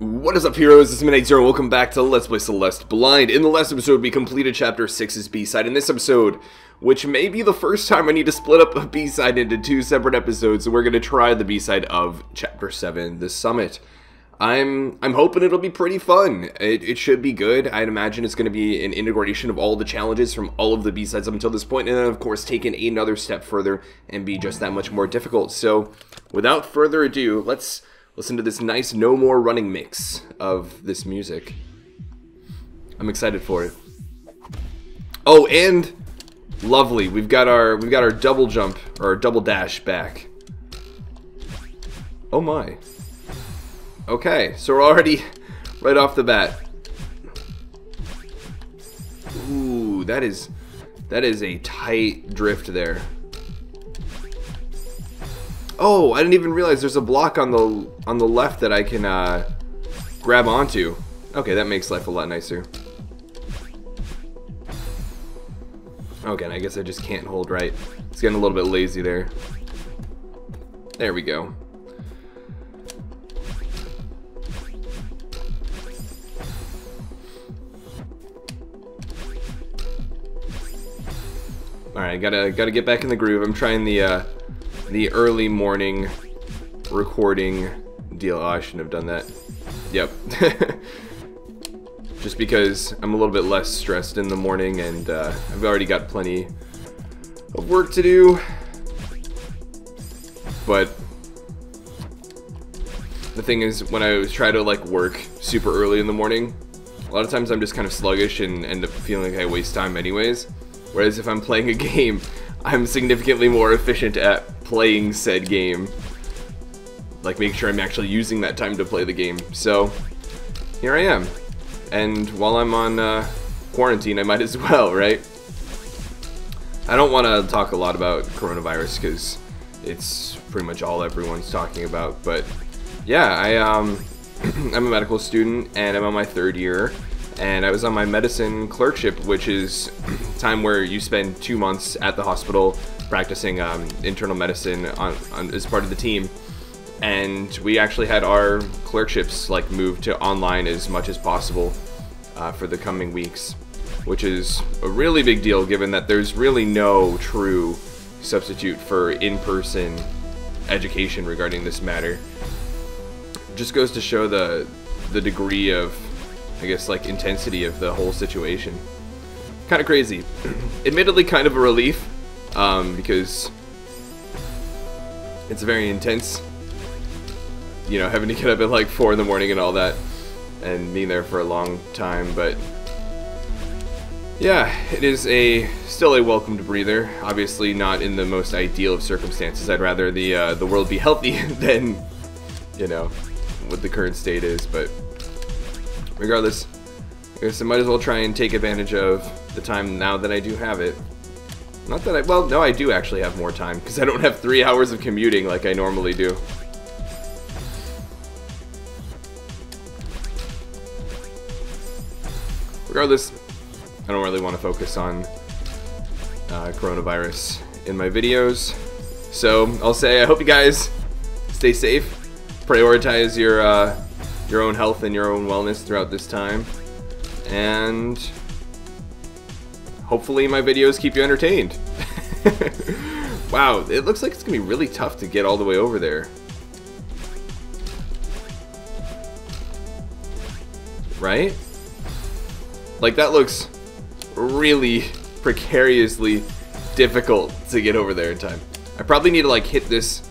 What is up, heroes? This is Midnight Zero. Welcome back to Let's Play Celeste Blind. In the last episode, we completed Chapter 6's B-side. In this episode, which may be the first time I need to split up a B-side into two separate episodes, so we're going to try the B-side of Chapter 7, The Summit. I'm I'm hoping it'll be pretty fun. It, it should be good. I'd imagine it's going to be an integration of all the challenges from all of the B-sides up until this point, and then, of course, taken another step further and be just that much more difficult. So, without further ado, let's listen to this nice No More Running mix of this music. I'm excited for it. Oh, and lovely. We've got our we've got our double jump or our double dash back. Oh my. Okay, so we're already right off the bat. Ooh, that is that is a tight drift there. Oh, I didn't even realize there's a block on the on the left that I can uh, grab onto. Okay, that makes life a lot nicer. Okay, I guess I just can't hold right. It's getting a little bit lazy there. There we go. All right, gotta gotta get back in the groove. I'm trying the uh, the early morning recording deal. Oh, I shouldn't have done that. Yep. Just because I'm a little bit less stressed in the morning and uh, I've already got plenty of work to do. But the thing is, when I try to like work super early in the morning, a lot of times I'm just kind of sluggish and end up feeling like I waste time anyways. Whereas if I'm playing a game, I'm significantly more efficient at playing said game. Like make sure I'm actually using that time to play the game. So, here I am. And while I'm on uh, quarantine, I might as well, right? I don't want to talk a lot about coronavirus because it's pretty much all everyone's talking about. But yeah, I um, I'm a medical student and I'm on my third year and I was on my medicine clerkship, which is time where you spend two months at the hospital practicing um, internal medicine on, on, as part of the team. And we actually had our clerkships like moved to online as much as possible uh, for the coming weeks, which is a really big deal given that there's really no true substitute for in-person education regarding this matter. Just goes to show the the degree of I guess, like, intensity of the whole situation. Kind of crazy. Admittedly, kind of a relief, um, because it's very intense. You know, having to get up at like 4 in the morning and all that, and being there for a long time, but yeah, it is a still a welcomed breather. Obviously, not in the most ideal of circumstances. I'd rather the uh, the world be healthy than, you know, what the current state is. But regardless, I guess I might as well try and take advantage of the time now that I do have it. Not that I, well, no, I do actually have more time, because I don't have three hours of commuting like I normally do. Regardless, I don't really want to focus on uh, coronavirus in my videos. So, I'll say I hope you guys stay safe, prioritize your, uh, your own health and your own wellness throughout this time. And hopefully my videos keep you entertained. wow, it looks like it's going to be really tough to get all the way over there. Right? Like that looks really precariously difficult to get over there in time. I probably need to like hit this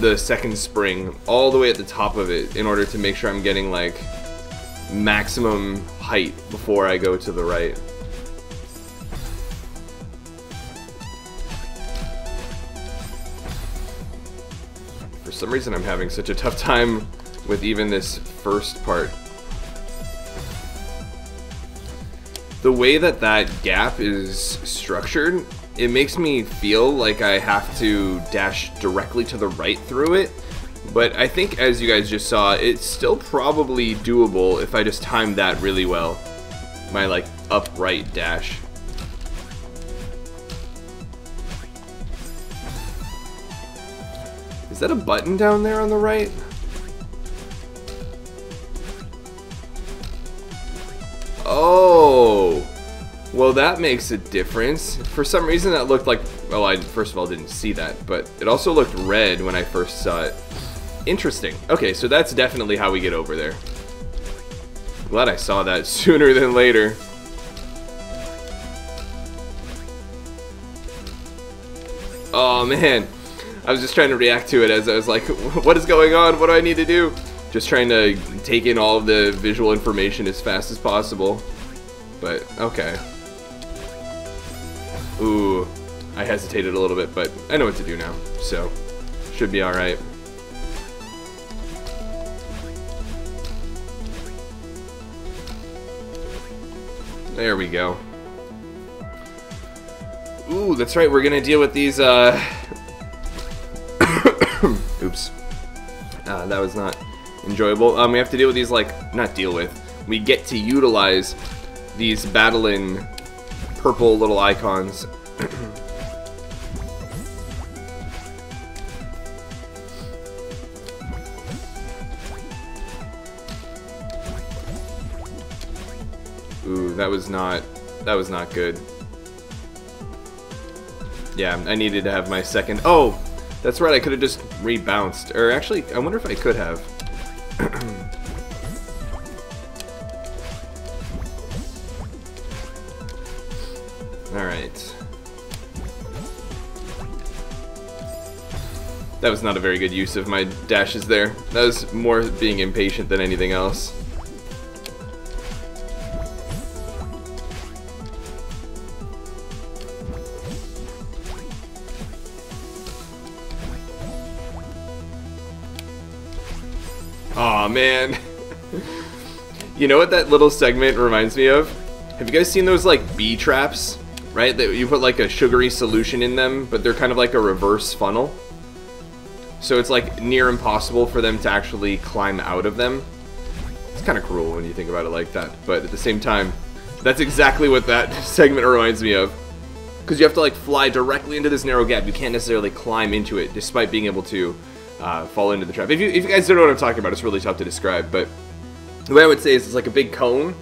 the second spring all the way at the top of it in order to make sure I'm getting like maximum height before I go to the right. For some reason I'm having such a tough time with even this first part. The way that that gap is structured, it makes me feel like I have to dash directly to the right through it. But I think, as you guys just saw, it's still probably doable if I just time that really well. My, like, upright dash. Is that a button down there on the right? Oh! That makes a difference. For some reason that looked like, well, I first of all didn't see that, but it also looked red when I first saw it. Interesting. Okay, so that's definitely how we get over there. Glad I saw that sooner than later. Oh man, I was just trying to react to it as I was like, what is going on? What do I need to do? Just trying to take in all of the visual information as fast as possible. But, okay. Ooh, I hesitated a little bit, but I know what to do now, so should be alright. There we go. Ooh, that's right, we're gonna deal with these, uh... Oops. Uh, that was not enjoyable. Um, we have to deal with these, like, not deal with. We get to utilize these battling purple little icons. Ooh, that was not, that was not good. Yeah, I needed to have my second, oh, that's right, I could have just rebounced. Or actually, I wonder if I could have. Alright. That was not a very good use of my dashes there. That was more being impatient than anything else. Aw, oh, man. you know what that little segment reminds me of? Have you guys seen those, like, bee traps? Right? You put, like, a sugary solution in them, but they're kind of like a reverse funnel. So it's, like, near impossible for them to actually climb out of them. It's kind of cruel when you think about it like that, but at the same time, that's exactly what that segment reminds me of. Because you have to, like, fly directly into this narrow gap. You can't necessarily climb into it, despite being able to uh, fall into the trap. If you, if you guys don't know what I'm talking about, it's really tough to describe, but the way I would say is it's like a big cone,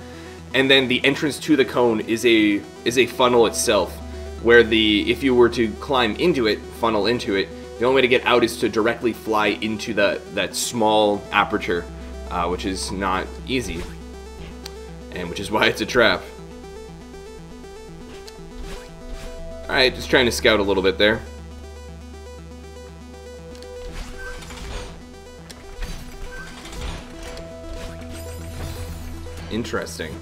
and then the entrance to the cone is a is a funnel itself, where the if you were to climb into it, funnel into it, the only way to get out is to directly fly into the that small aperture, uh, which is not easy, and which is why it's a trap. Alright, just trying to scout a little bit there. Interesting.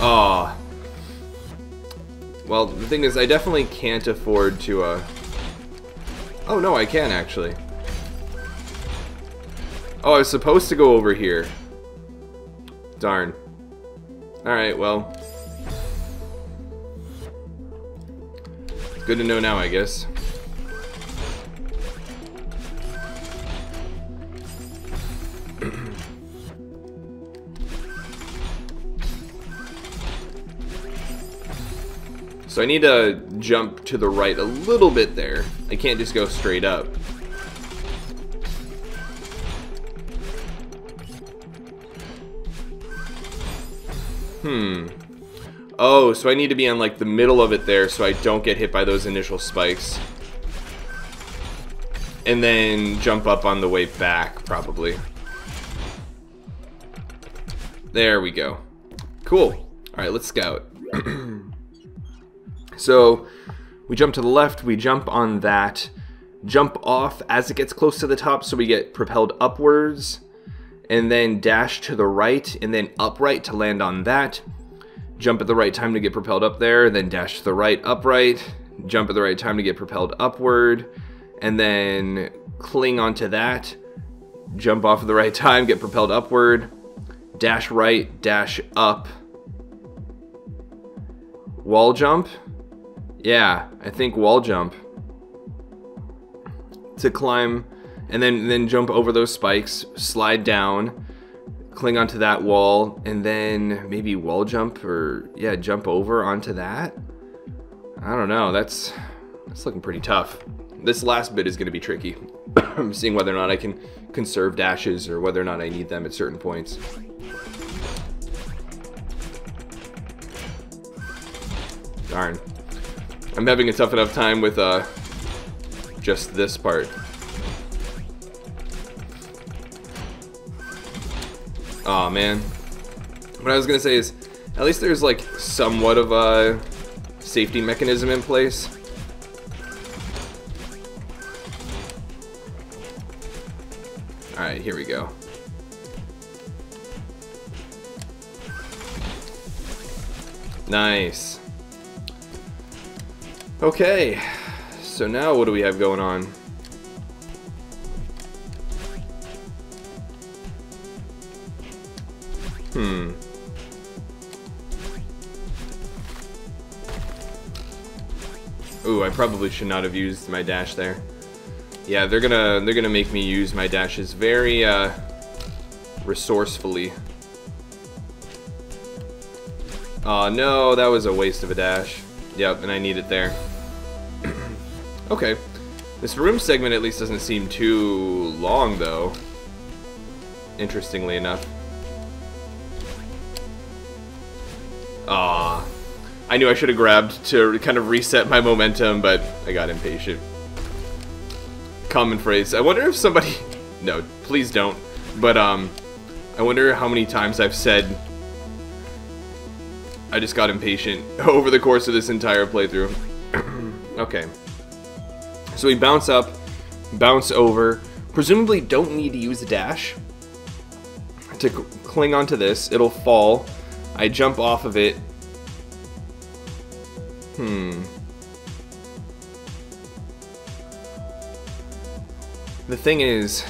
Oh. Well, the thing is, I definitely can't afford to, uh... Oh, no, I can, actually. Oh, I was supposed to go over here. Darn. Alright, well. Good to know now, I guess. So I need to jump to the right a little bit there. I can't just go straight up. Hmm. Oh, so I need to be on like the middle of it there so I don't get hit by those initial spikes. And then jump up on the way back, probably. There we go. Cool. Alright, let's scout. So we jump to the left, we jump on that, jump off as it gets close to the top so we get propelled upwards, and then dash to the right, and then upright to land on that. Jump at the right time to get propelled up there, then dash to the right, upright, jump at the right time to get propelled upward, and then cling onto that, jump off at the right time, get propelled upward, dash right, dash up, wall jump, yeah, I think wall jump. To climb and then then jump over those spikes, slide down, cling onto that wall, and then maybe wall jump or yeah, jump over onto that. I don't know. That's that's looking pretty tough. This last bit is going to be tricky. I'm seeing whether or not I can conserve dashes or whether or not I need them at certain points. Darn. I'm having a tough enough time with uh, just this part. oh, man. What I was gonna say is, at least there's like somewhat of a safety mechanism in place. Alright, here we go. Nice. Okay, so now what do we have going on? Hmm. Ooh, I probably should not have used my dash there. Yeah, they're gonna they're gonna make me use my dashes very uh, resourcefully. Oh no, that was a waste of a dash. Yep, and I need it there. Okay. This room segment at least doesn't seem too long though. Interestingly enough. Ah, I knew I should have grabbed to kind of reset my momentum, but I got impatient. Common phrase. I wonder if somebody... No, please don't. But, um, I wonder how many times I've said I just got impatient over the course of this entire playthrough. okay. So we bounce up, bounce over. Presumably don't need to use a dash to cling onto this. It'll fall. I jump off of it Hmm. The thing is,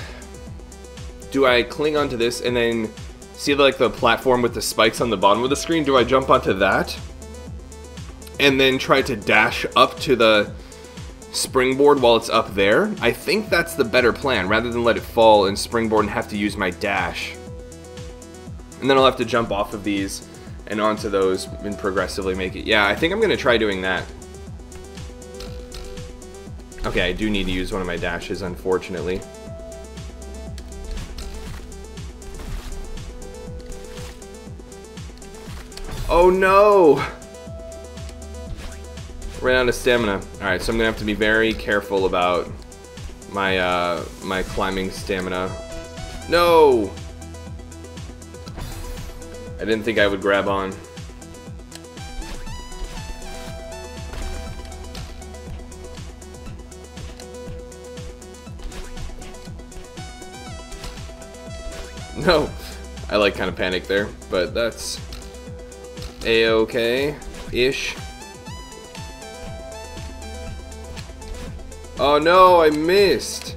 do I cling onto this and then see like the platform with the spikes on the bottom of the screen? Do I jump onto that and then try to dash up to the springboard while it's up there? I think that's the better plan rather than let it fall and springboard and have to use my dash. And then I'll have to jump off of these and onto those and progressively make it. Yeah, I think I'm going to try doing that. Okay, I do need to use one of my dashes, unfortunately. Oh no! Ran out of stamina. Alright, so I'm gonna have to be very careful about my, uh, my climbing stamina. No! I didn't think I would grab on. No, I like kind of panic there, but that's a-okay-ish. Oh no, I missed.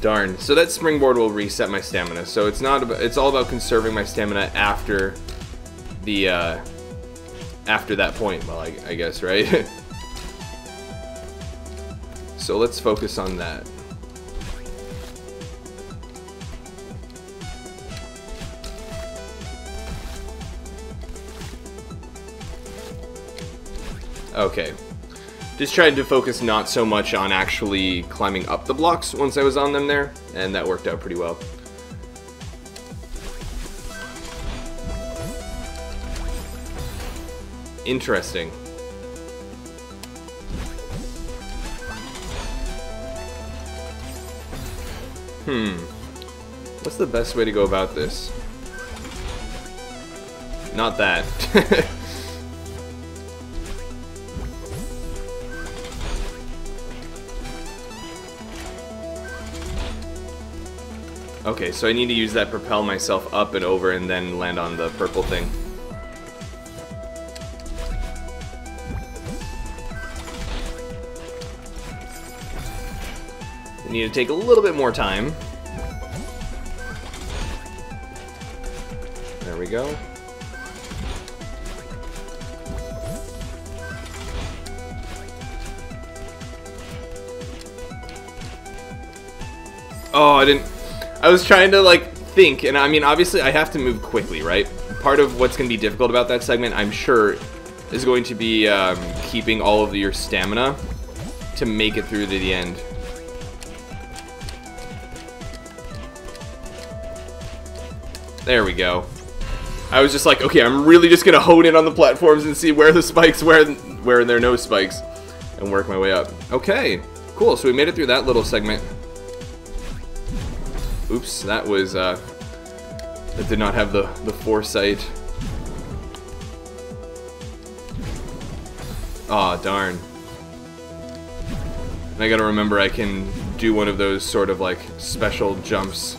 Darn. So that springboard will reset my stamina. So it's not about, it's all about conserving my stamina after the uh, after that point. Well, I, I guess right. so let's focus on that. Okay, just tried to focus not so much on actually climbing up the blocks once I was on them there, and that worked out pretty well. Interesting. Hmm. What's the best way to go about this? Not that. Okay, so I need to use that propel myself up and over and then land on the purple thing. I need to take a little bit more time. There we go. I was trying to like think, and I mean, obviously, I have to move quickly, right? Part of what's going to be difficult about that segment, I'm sure, is going to be um, keeping all of your stamina to make it through to the end. There we go. I was just like, okay, I'm really just gonna hone in on the platforms and see where the spikes, where where there are no spikes, and work my way up. Okay, cool. So we made it through that little segment. Oops, that was uh, that did not have the the foresight. Aw, oh, darn. And I gotta remember I can do one of those sort of like special jumps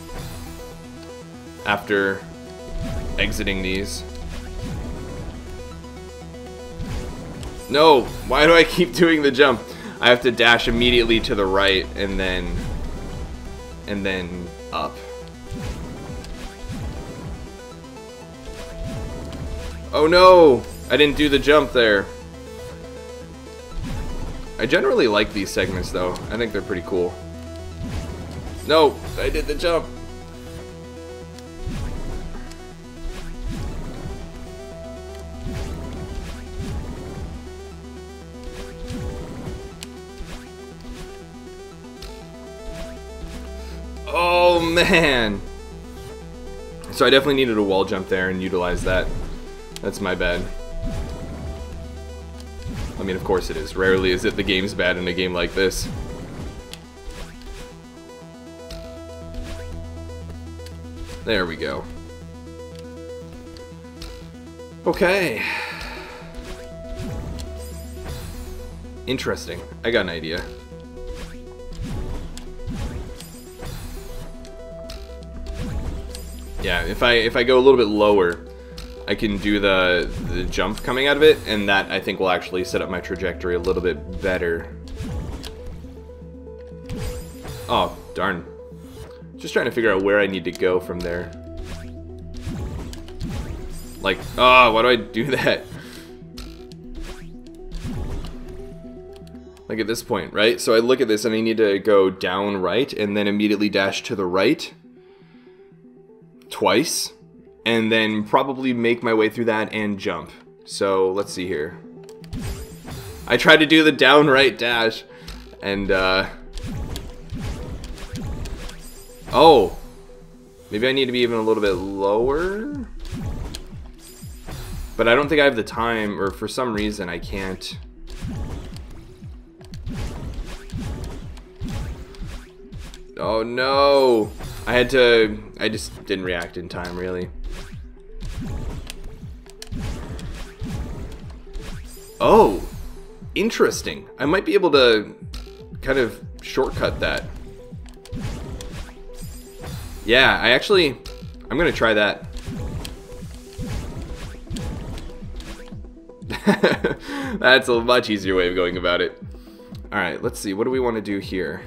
after exiting these. No! Why do I keep doing the jump? I have to dash immediately to the right and then... and then up. Oh no! I didn't do the jump there. I generally like these segments though. I think they're pretty cool. No! I did the jump! Oh, man. So I definitely needed a wall jump there and utilize that. That's my bad. I mean, of course it is. Rarely is it the game's bad in a game like this. There we go. Okay. Interesting. I got an idea. Yeah, if I if I go a little bit lower, I can do the, the jump coming out of it, and that I think will actually set up my trajectory a little bit better. Oh, darn. Just trying to figure out where I need to go from there. Like, oh, why do I do that? Like at this point, right? So I look at this and I need to go down right and then immediately dash to the right twice, and then probably make my way through that and jump. So let's see here. I tried to do the downright dash, and uh, oh, maybe I need to be even a little bit lower. But I don't think I have the time, or for some reason I can't. Oh no! I had to... I just didn't react in time, really. Oh! Interesting. I might be able to kind of shortcut that. Yeah, I actually... I'm gonna try that. That's a much easier way of going about it. Alright, let's see. What do we want to do here?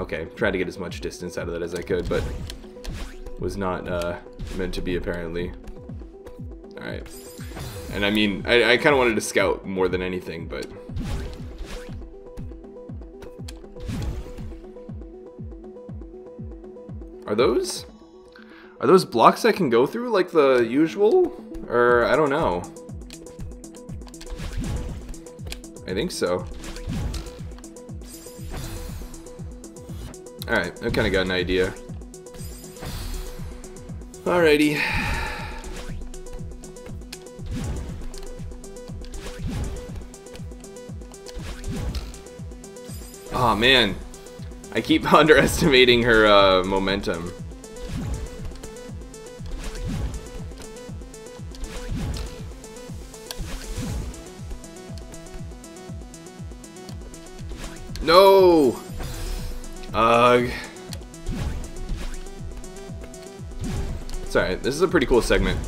Okay, tried to get as much distance out of that as I could, but was not uh, meant to be apparently. Alright. And I mean, I, I kind of wanted to scout more than anything, but... Are those... Are those blocks I can go through like the usual? Or, I don't know. I think so. Alright, I've kind of got an idea. Alrighty. Oh man, I keep underestimating her uh, momentum. Sorry, this is a pretty cool segment.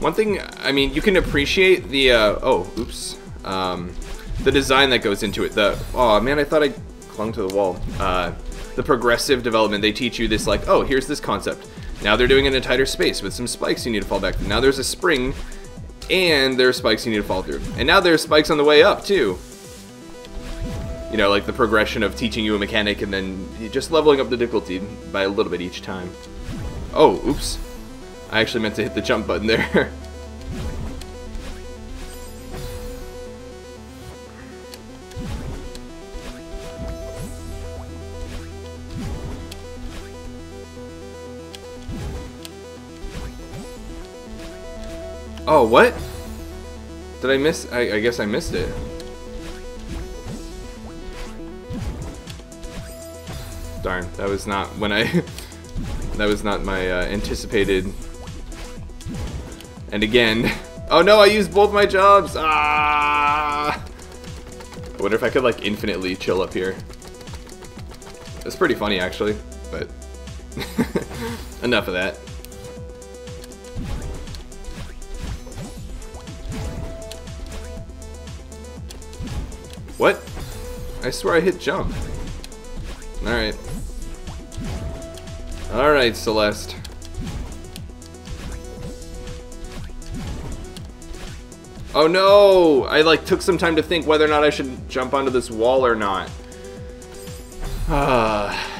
One thing, I mean, you can appreciate the, uh, oh, oops, um, the design that goes into it. The, oh man, I thought I clung to the wall. Uh, the progressive development, they teach you this like, oh, here's this concept. Now they're doing it in a tighter space with some spikes you need to fall back. Now there's a spring, and there are spikes you need to fall through. And now there's spikes on the way up, too you know, like the progression of teaching you a mechanic and then just leveling up the difficulty by a little bit each time. Oh, oops. I actually meant to hit the jump button there. oh, what? Did I miss? I, I guess I missed it. Darn, that was not when I... that was not my uh, anticipated and again... Oh no, I used both my jobs! Ah! I wonder if I could like infinitely chill up here. It's pretty funny actually, but... enough of that. What? I swear I hit jump. Alright. Alright, Celeste. Oh no! I like took some time to think whether or not I should jump onto this wall or not.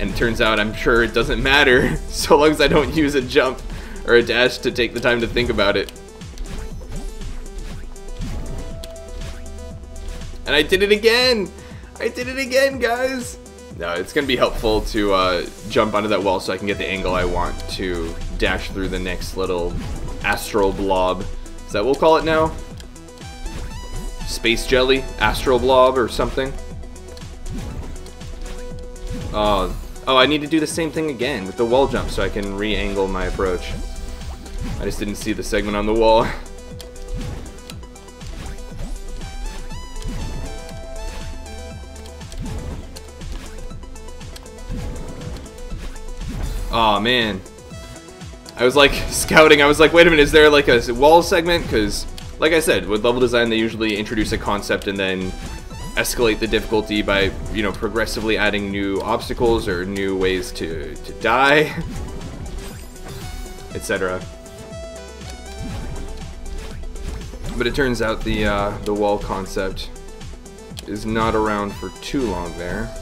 And it turns out I'm sure it doesn't matter so long as I don't use a jump or a dash to take the time to think about it. And I did it again! I did it again, guys! No, it's gonna be helpful to uh, jump onto that wall so I can get the angle I want to dash through the next little astral blob. Is that what we'll call it now? Space Jelly? Astral Blob or something? Oh, oh, I need to do the same thing again with the wall jump so I can re-angle my approach. I just didn't see the segment on the wall. oh man. I was like scouting, I was like, wait a minute, is there like a wall segment? Because, like I said, with level design they usually introduce a concept and then escalate the difficulty by, you know, progressively adding new obstacles or new ways to, to die, etc. But it turns out the, uh, the wall concept is not around for too long there.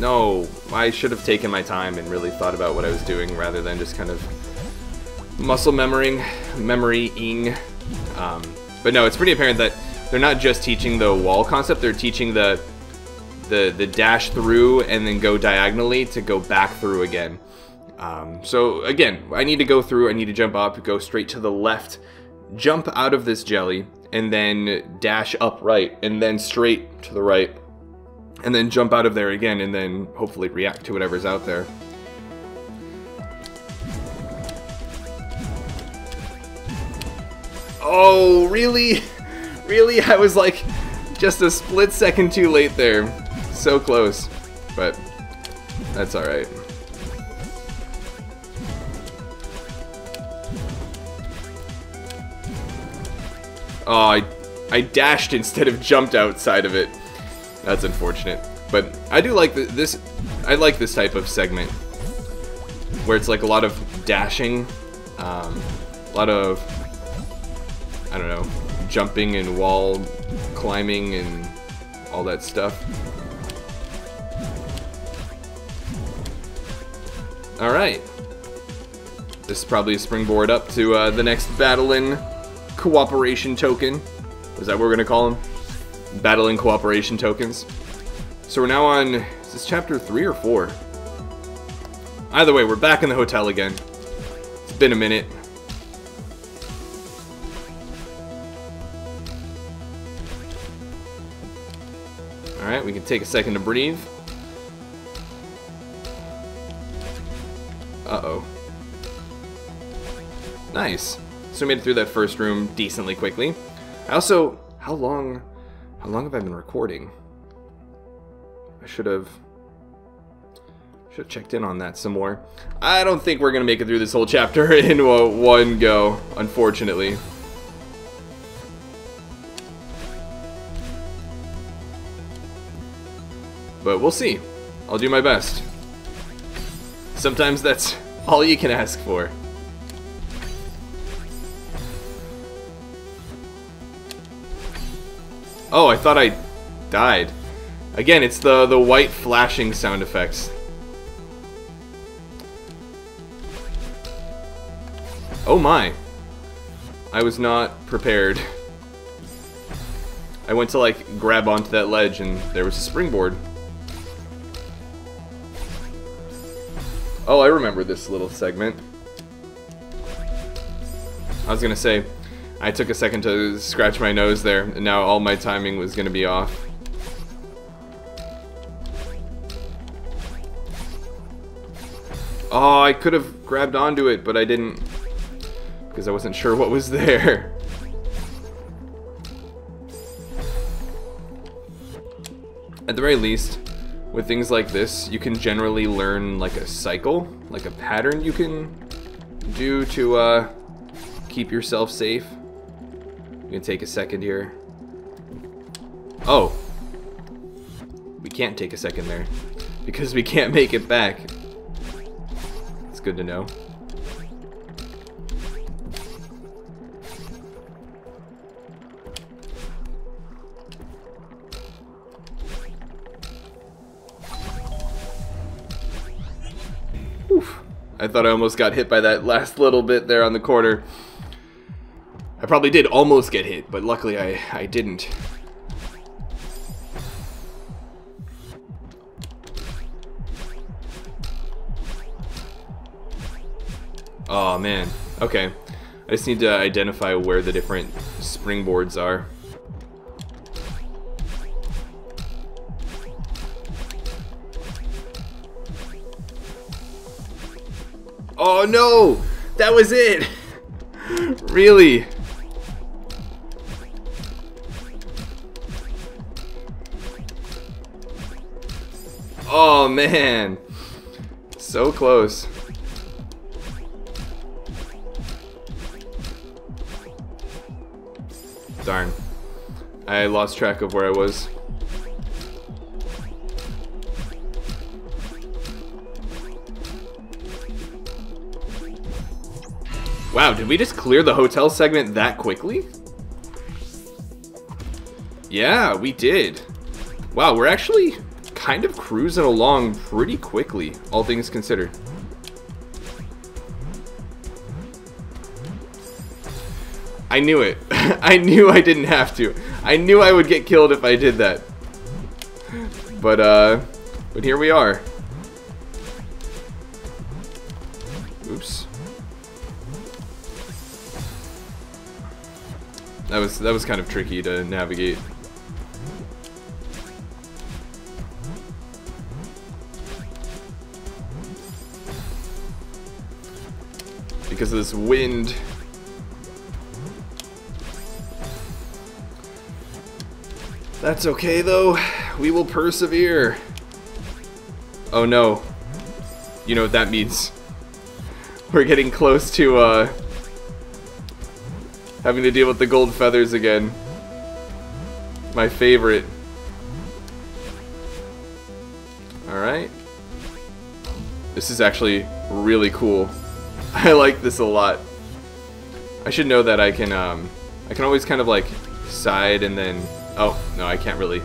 No, I should have taken my time and really thought about what I was doing rather than just kind of muscle memorying, memorying. Um, but no, it's pretty apparent that they're not just teaching the wall concept; they're teaching the the the dash through and then go diagonally to go back through again. Um, so again, I need to go through. I need to jump up, go straight to the left, jump out of this jelly, and then dash upright, and then straight to the right and then jump out of there again and then hopefully react to whatever's out there. Oh, really? Really? I was like just a split second too late there. So close. But that's alright. Oh, I, I dashed instead of jumped outside of it. That's unfortunate. But I do like the, this. I like this type of segment where it's like a lot of dashing, um, a lot of I don't know, jumping and wall climbing and all that stuff. All right. This is probably a springboard up to uh, the next Battling Cooperation Token. Is that what we're gonna call him? Battling cooperation tokens. So we're now on, is this chapter 3 or 4? Either way, we're back in the hotel again. It's been a minute. Alright, we can take a second to breathe. Uh-oh. Nice. So we made it through that first room decently quickly. I also, how long how long have I been recording? I should have should have checked in on that some more. I don't think we're gonna make it through this whole chapter in one go, unfortunately. But we'll see. I'll do my best. Sometimes that's all you can ask for. Oh, I thought I died. Again, it's the, the white flashing sound effects. Oh my. I was not prepared. I went to like grab onto that ledge and there was a springboard. Oh, I remember this little segment. I was gonna say, I took a second to scratch my nose there, and now all my timing was gonna be off. Oh, I could have grabbed onto it, but I didn't. Because I wasn't sure what was there. At the very least, with things like this, you can generally learn like a cycle, like a pattern you can do to uh, keep yourself safe. You can take a second here. Oh. We can't take a second there. Because we can't make it back. It's good to know. Oof. I thought I almost got hit by that last little bit there on the corner. I probably did almost get hit, but luckily I, I didn't. Oh man. Okay. I just need to identify where the different springboards are. Oh no! That was it! really? Oh man. So close. Darn. I lost track of where I was. Wow, did we just clear the hotel segment that quickly? Yeah, we did. Wow, we're actually kind of cruising along pretty quickly, all things considered. I knew it. I knew I didn't have to. I knew I would get killed if I did that. But, uh, but here we are. Oops. That was, that was kind of tricky to navigate. Because of this wind, That's okay though. We will persevere. Oh no. You know what that means. We're getting close to uh having to deal with the gold feathers again. My favorite. Alright. This is actually really cool. I like this a lot. I should know that I can um I can always kind of like side and then Oh, no, I can't really,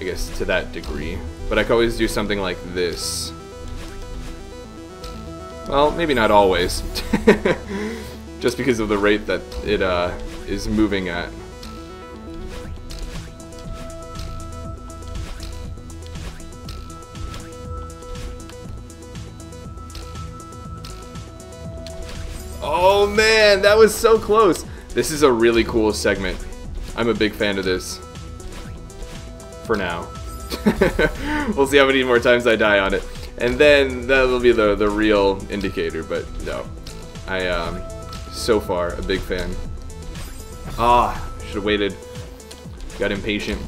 I guess, to that degree. But I can always do something like this. Well, maybe not always. Just because of the rate that it uh, is moving at. Oh man, that was so close. This is a really cool segment. I'm a big fan of this. For now. we'll see how many more times I die on it. And then that'll be the, the real indicator, but no. I am, um, so far, a big fan. Ah, should have waited. Got impatient.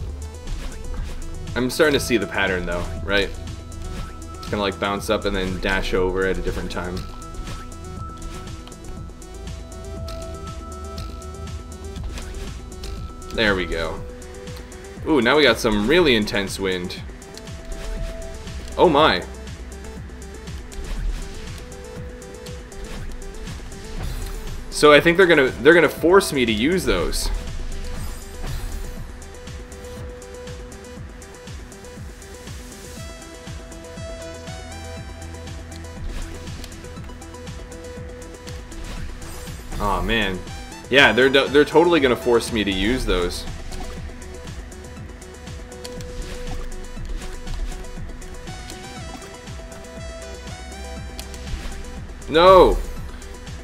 I'm starting to see the pattern though, right? Kind of like bounce up and then dash over at a different time. There we go. Ooh, now we got some really intense wind. Oh my. So I think they're gonna they're gonna force me to use those. Oh man. Yeah, they're they're totally gonna force me to use those. No!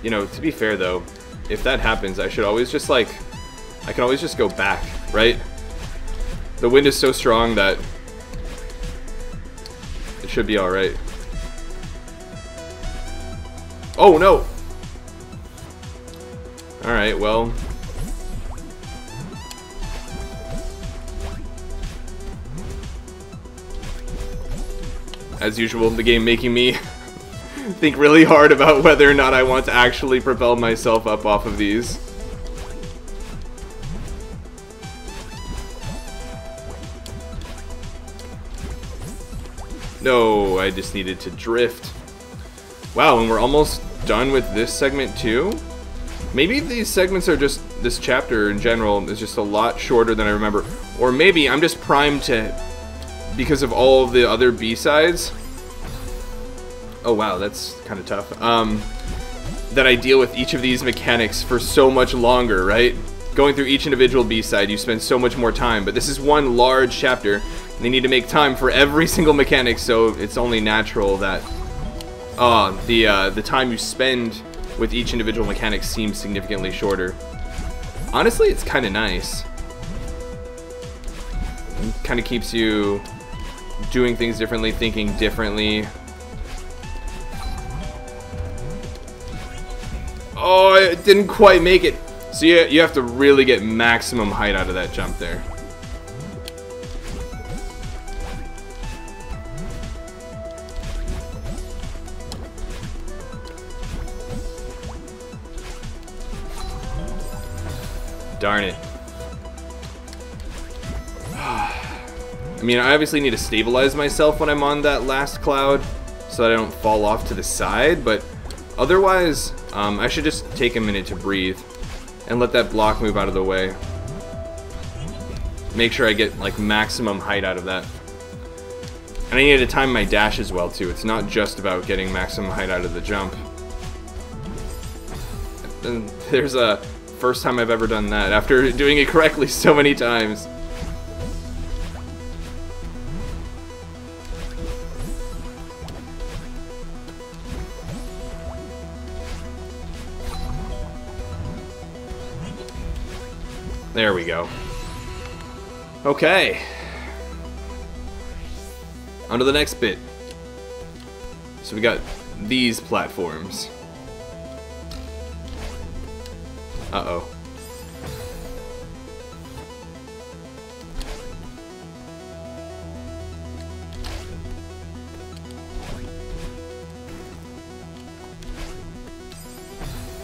You know, to be fair though, if that happens, I should always just like... I can always just go back, right? The wind is so strong that it should be alright. Oh, no! Alright, well... As usual, the game making me think really hard about whether or not I want to actually propel myself up off of these. No, I just needed to drift. Wow, and we're almost done with this segment too? Maybe these segments are just, this chapter in general is just a lot shorter than I remember. Or maybe I'm just primed to, because of all of the other B-sides. Oh wow, that's kind of tough. Um, that I deal with each of these mechanics for so much longer, right? Going through each individual B-side, you spend so much more time, but this is one large chapter, and they need to make time for every single mechanic, so it's only natural that uh, the uh, the time you spend with each individual mechanic seems significantly shorter. Honestly, it's kind of nice. Kind of keeps you doing things differently, thinking differently. Oh, I didn't quite make it. So you, you have to really get maximum height out of that jump there. Darn it. I mean, I obviously need to stabilize myself when I'm on that last cloud so that I don't fall off to the side, but otherwise, um, I should just take a minute to breathe and let that block move out of the way. Make sure I get like maximum height out of that. And I need to time my dash as well too. It's not just about getting maximum height out of the jump. And there's a first time I've ever done that, after doing it correctly so many times. There we go. Okay. On to the next bit. So we got these platforms. Uh-oh.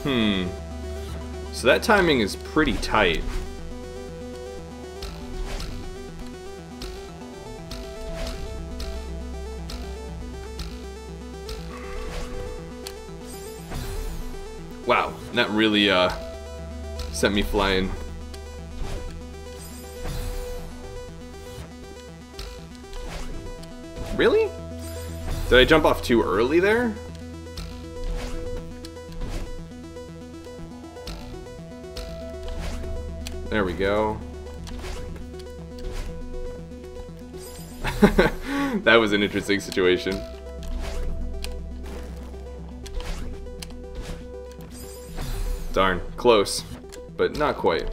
Hmm. So that timing is pretty tight. Wow, that really, uh, sent me flying. Really? Did I jump off too early there? There we go. that was an interesting situation. Darn, close but not quite.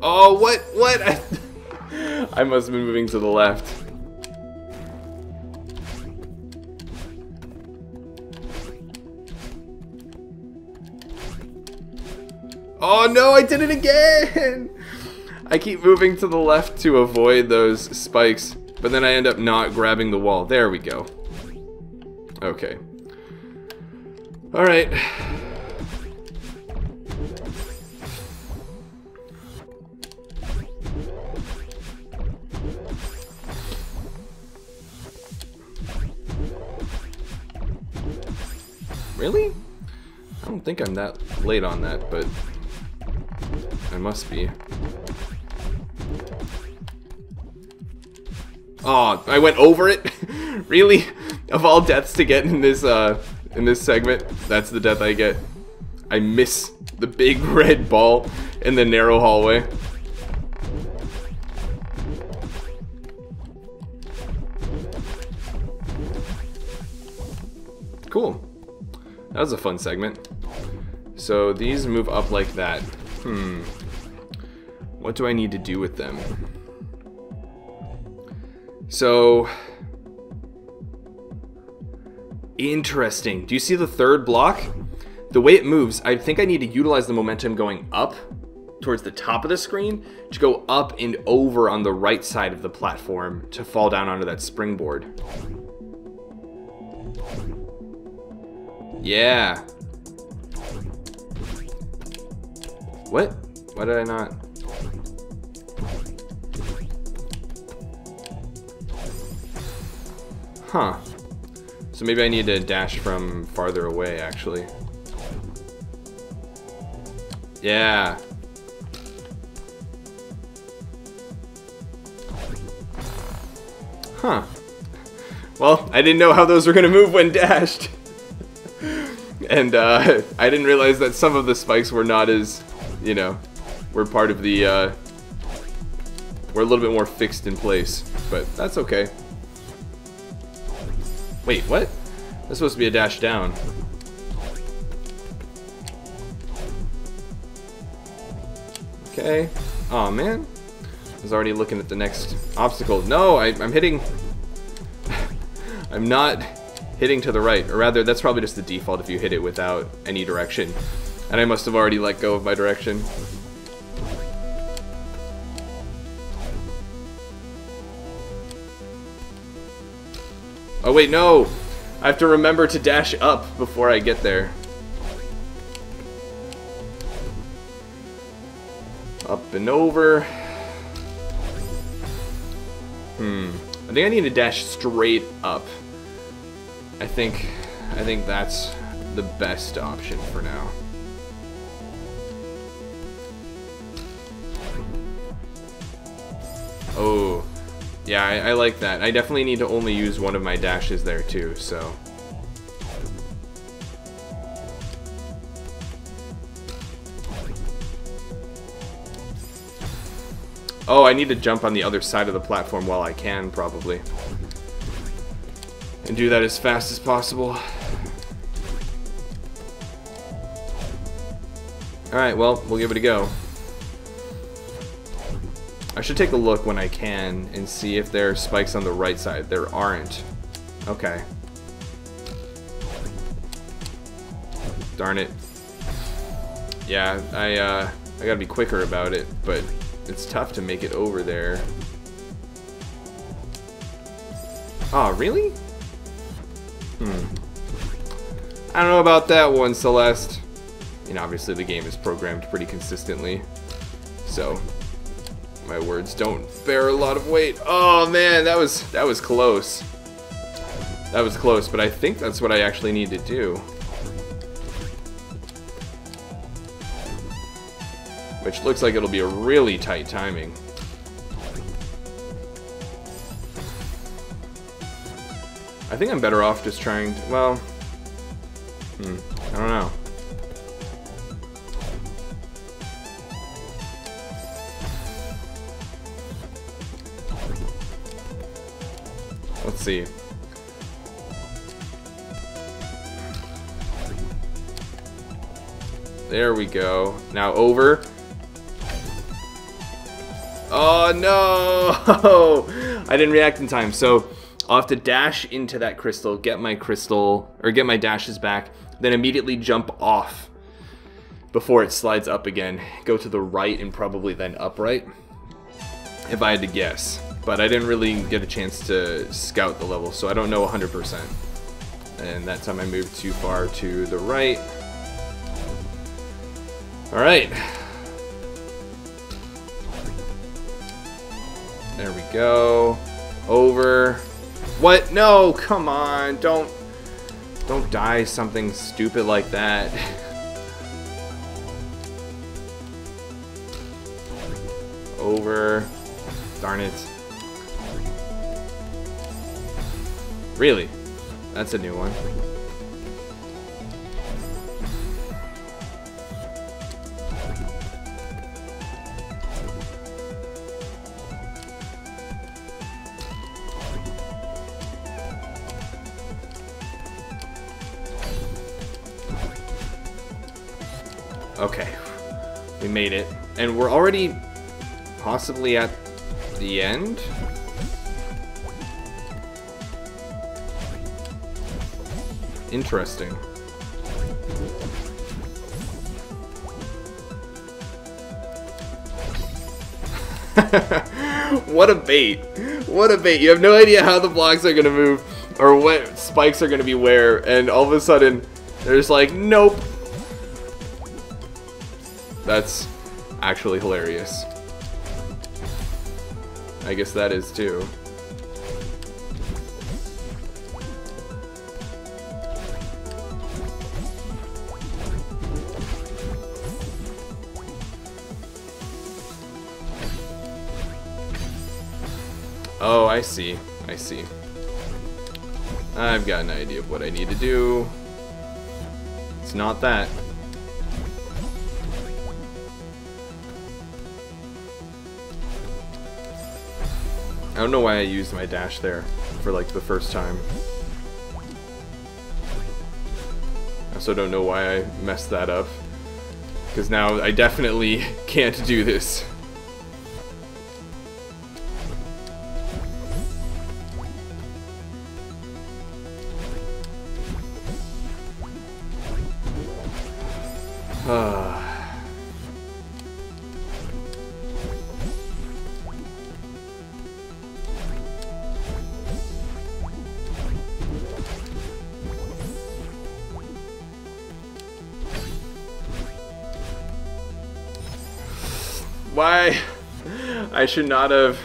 Oh, what? What? I must have been moving to the left. Oh no, I did it again! I keep moving to the left to avoid those spikes, but then I end up not grabbing the wall. There we go. Okay. Alright. Think I'm that late on that, but I must be. Oh, I went over it? really? Of all deaths to get in this uh in this segment, that's the death I get. I miss the big red ball in the narrow hallway. Cool. That was a fun segment. So these move up like that. Hmm. What do I need to do with them? So... Interesting. Do you see the third block? The way it moves, I think I need to utilize the momentum going up towards the top of the screen to go up and over on the right side of the platform to fall down onto that springboard. Yeah. What? Why did I not? Huh. So maybe I need to dash from farther away, actually. Yeah. Huh. Well, I didn't know how those were going to move when dashed. and uh, I didn't realize that some of the spikes were not as, you know, we're part of the, uh, we're a little bit more fixed in place. But that's okay. Wait, what? That's supposed to be a dash down. Okay. oh, man. I was already looking at the next obstacle. No, I, I'm hitting... I'm not hitting to the right. Or rather, that's probably just the default if you hit it without any direction. And I must have already let go of my direction. Oh wait, no! I have to remember to dash up before I get there. Up and over. Hmm. I think I need to dash straight up. I think I think that's the best option for now. Oh. Yeah, I, I, like that. I definitely need to only use one of my dashes there too, so... Oh, I need to jump on the other side of the platform while I can, probably. And do that as fast as possible. Alright, well, we'll give it a go. I should take a look when I can and see if there are spikes on the right side. There aren't. Okay. Darn it. Yeah, I, uh, I gotta be quicker about it, but it's tough to make it over there. Oh, really? Hmm. I don't know about that one, Celeste. And obviously the game is programmed pretty consistently. So, my words don't bear a lot of weight. Oh man, that was that was close. That was close, but I think that's what I actually need to do. Which looks like it'll be a really tight timing. I think I'm better off just trying to, well, hmm, I don't know. See. There we go. Now over. Oh no! I didn't react in time. So I'll have to dash into that crystal, get my crystal, or get my dashes back, then immediately jump off before it slides up again. Go to the right and probably then upright, if I had to guess. But I didn't really get a chance to scout the level, so I don't know 100%. And that time I moved too far to the right. Alright. There we go. Over. What? No, come on. Don't don't die something stupid like that. Over. Darn it. Really? That's a new one. Okay. We made it. And we're already possibly at the end? Interesting. what a bait. What a bait. You have no idea how the blocks are going to move or what spikes are going to be where and all of a sudden they're just like, nope. That's actually hilarious. I guess that is too. Oh, I see. I see. I've got an idea of what I need to do. It's not that. I don't know why I used my dash there for like the first time. I also don't know why I messed that up. Because now I definitely can't do this. Why? I should not have...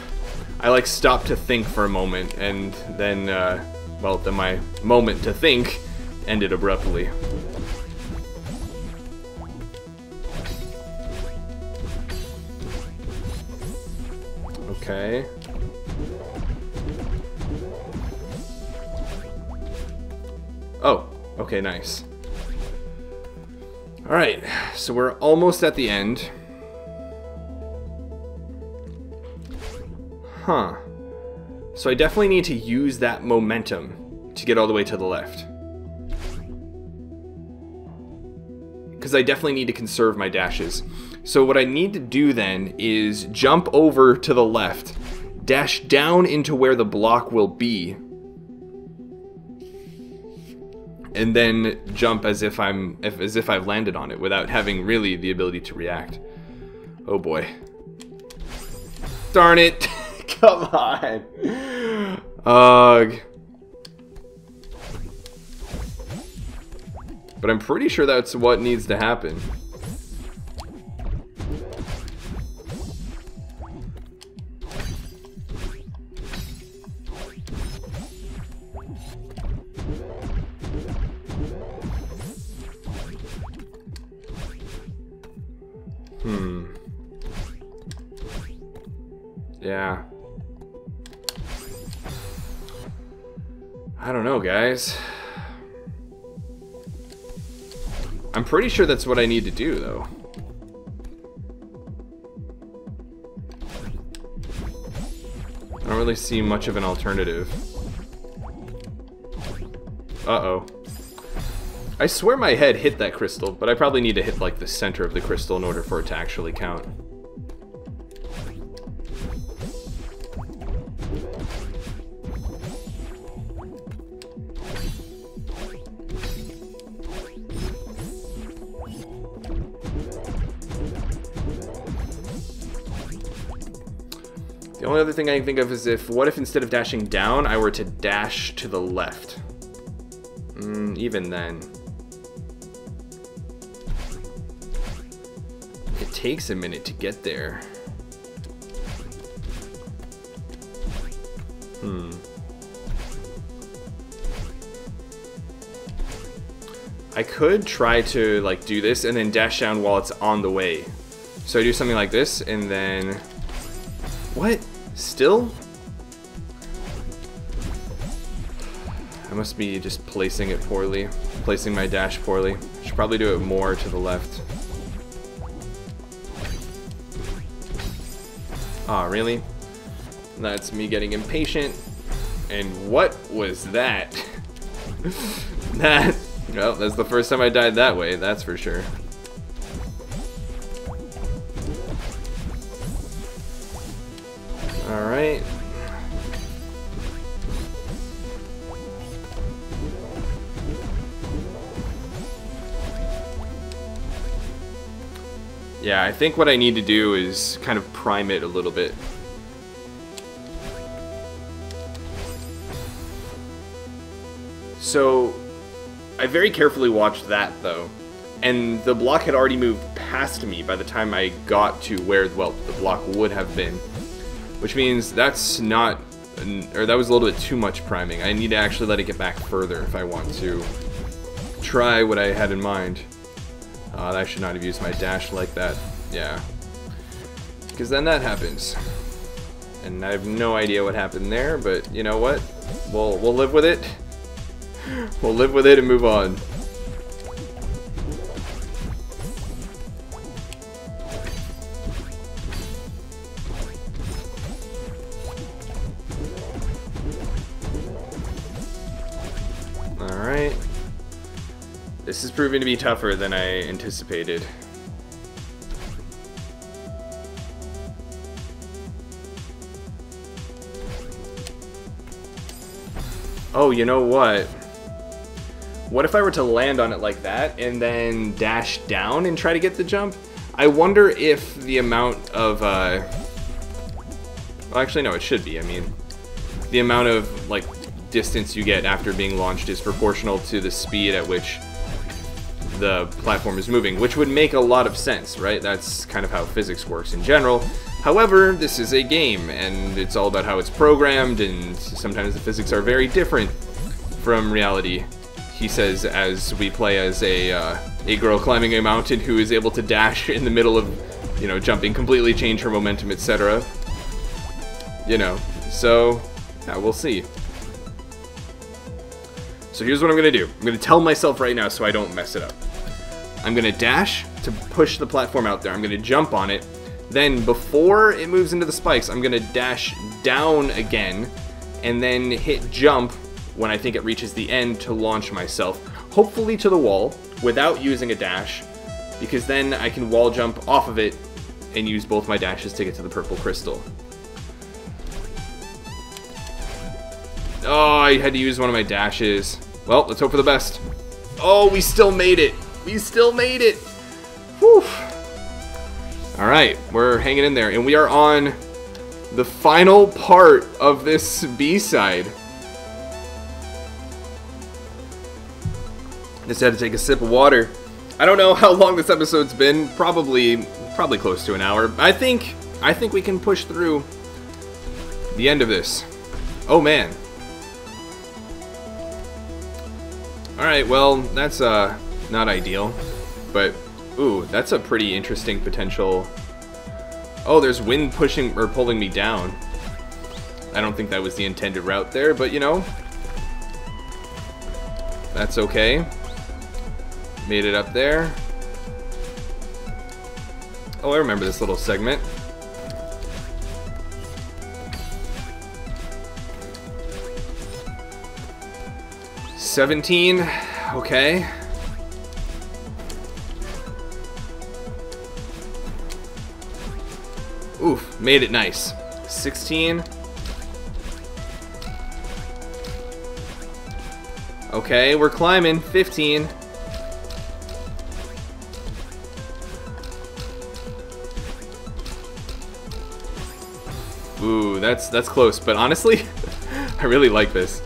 I like stopped to think for a moment and then, uh, well, then my moment to think ended abruptly. Okay, nice. Alright, so we're almost at the end. Huh. So I definitely need to use that momentum to get all the way to the left. Because I definitely need to conserve my dashes. So what I need to do then is jump over to the left, dash down into where the block will be, and then jump as if I'm as if I've landed on it without having really the ability to react. Oh boy. Darn it. Come on. Ugh. But I'm pretty sure that's what needs to happen. I don't know, guys. I'm pretty sure that's what I need to do, though. I don't really see much of an alternative. Uh-oh. I swear my head hit that crystal, but I probably need to hit, like, the center of the crystal in order for it to actually count. Only other thing I can think of is if, what if instead of dashing down, I were to dash to the left? Mm, even then. It takes a minute to get there. Hmm. I could try to like do this and then dash down while it's on the way. So I do something like this and then what? Still? I must be just placing it poorly. Placing my dash poorly. Should probably do it more to the left. Ah, oh, really? That's me getting impatient. And what was that? that, well, that's the first time I died that way, that's for sure. Alright. Yeah, I think what I need to do is kind of prime it a little bit. So, I very carefully watched that, though. And the block had already moved past me by the time I got to where, well, the block would have been. Which means that's not, or that was a little bit too much priming. I need to actually let it get back further if I want to try what I had in mind. Uh, I should not have used my dash like that. Yeah. Because then that happens. And I have no idea what happened there, but you know what? We'll, we'll live with it. We'll live with it and move on. Proving to be tougher than I anticipated. Oh, you know what? What if I were to land on it like that and then dash down and try to get the jump? I wonder if the amount of, uh... Well, actually, no, it should be. I mean, the amount of, like, distance you get after being launched is proportional to the speed at which the platform is moving, which would make a lot of sense, right? That's kind of how physics works in general. However, this is a game, and it's all about how it's programmed, and sometimes the physics are very different from reality he says as we play as a uh, a girl climbing a mountain who is able to dash in the middle of you know jumping completely change her momentum etc you know so yeah, we'll see so here's what I'm gonna do I'm gonna tell myself right now so I don't mess it up I'm gonna dash to push the platform out there I'm gonna jump on it then before it moves into the spikes I'm gonna dash down again and then hit jump when I think it reaches the end to launch myself, hopefully to the wall, without using a dash, because then I can wall jump off of it and use both my dashes to get to the purple crystal. Oh, I had to use one of my dashes. Well, let's hope for the best. Oh, we still made it. We still made it. Whew. All right, we're hanging in there, and we are on the final part of this B-side. Just had to take a sip of water. I don't know how long this episode's been. Probably, probably close to an hour. I think, I think we can push through the end of this. Oh man. All right, well, that's uh not ideal, but ooh, that's a pretty interesting potential. Oh, there's wind pushing or pulling me down. I don't think that was the intended route there, but you know, that's okay. Made it up there. Oh, I remember this little segment. Seventeen, okay. Made it nice. 16. Okay, we're climbing. 15. Ooh, that's that's close, but honestly, I really like this.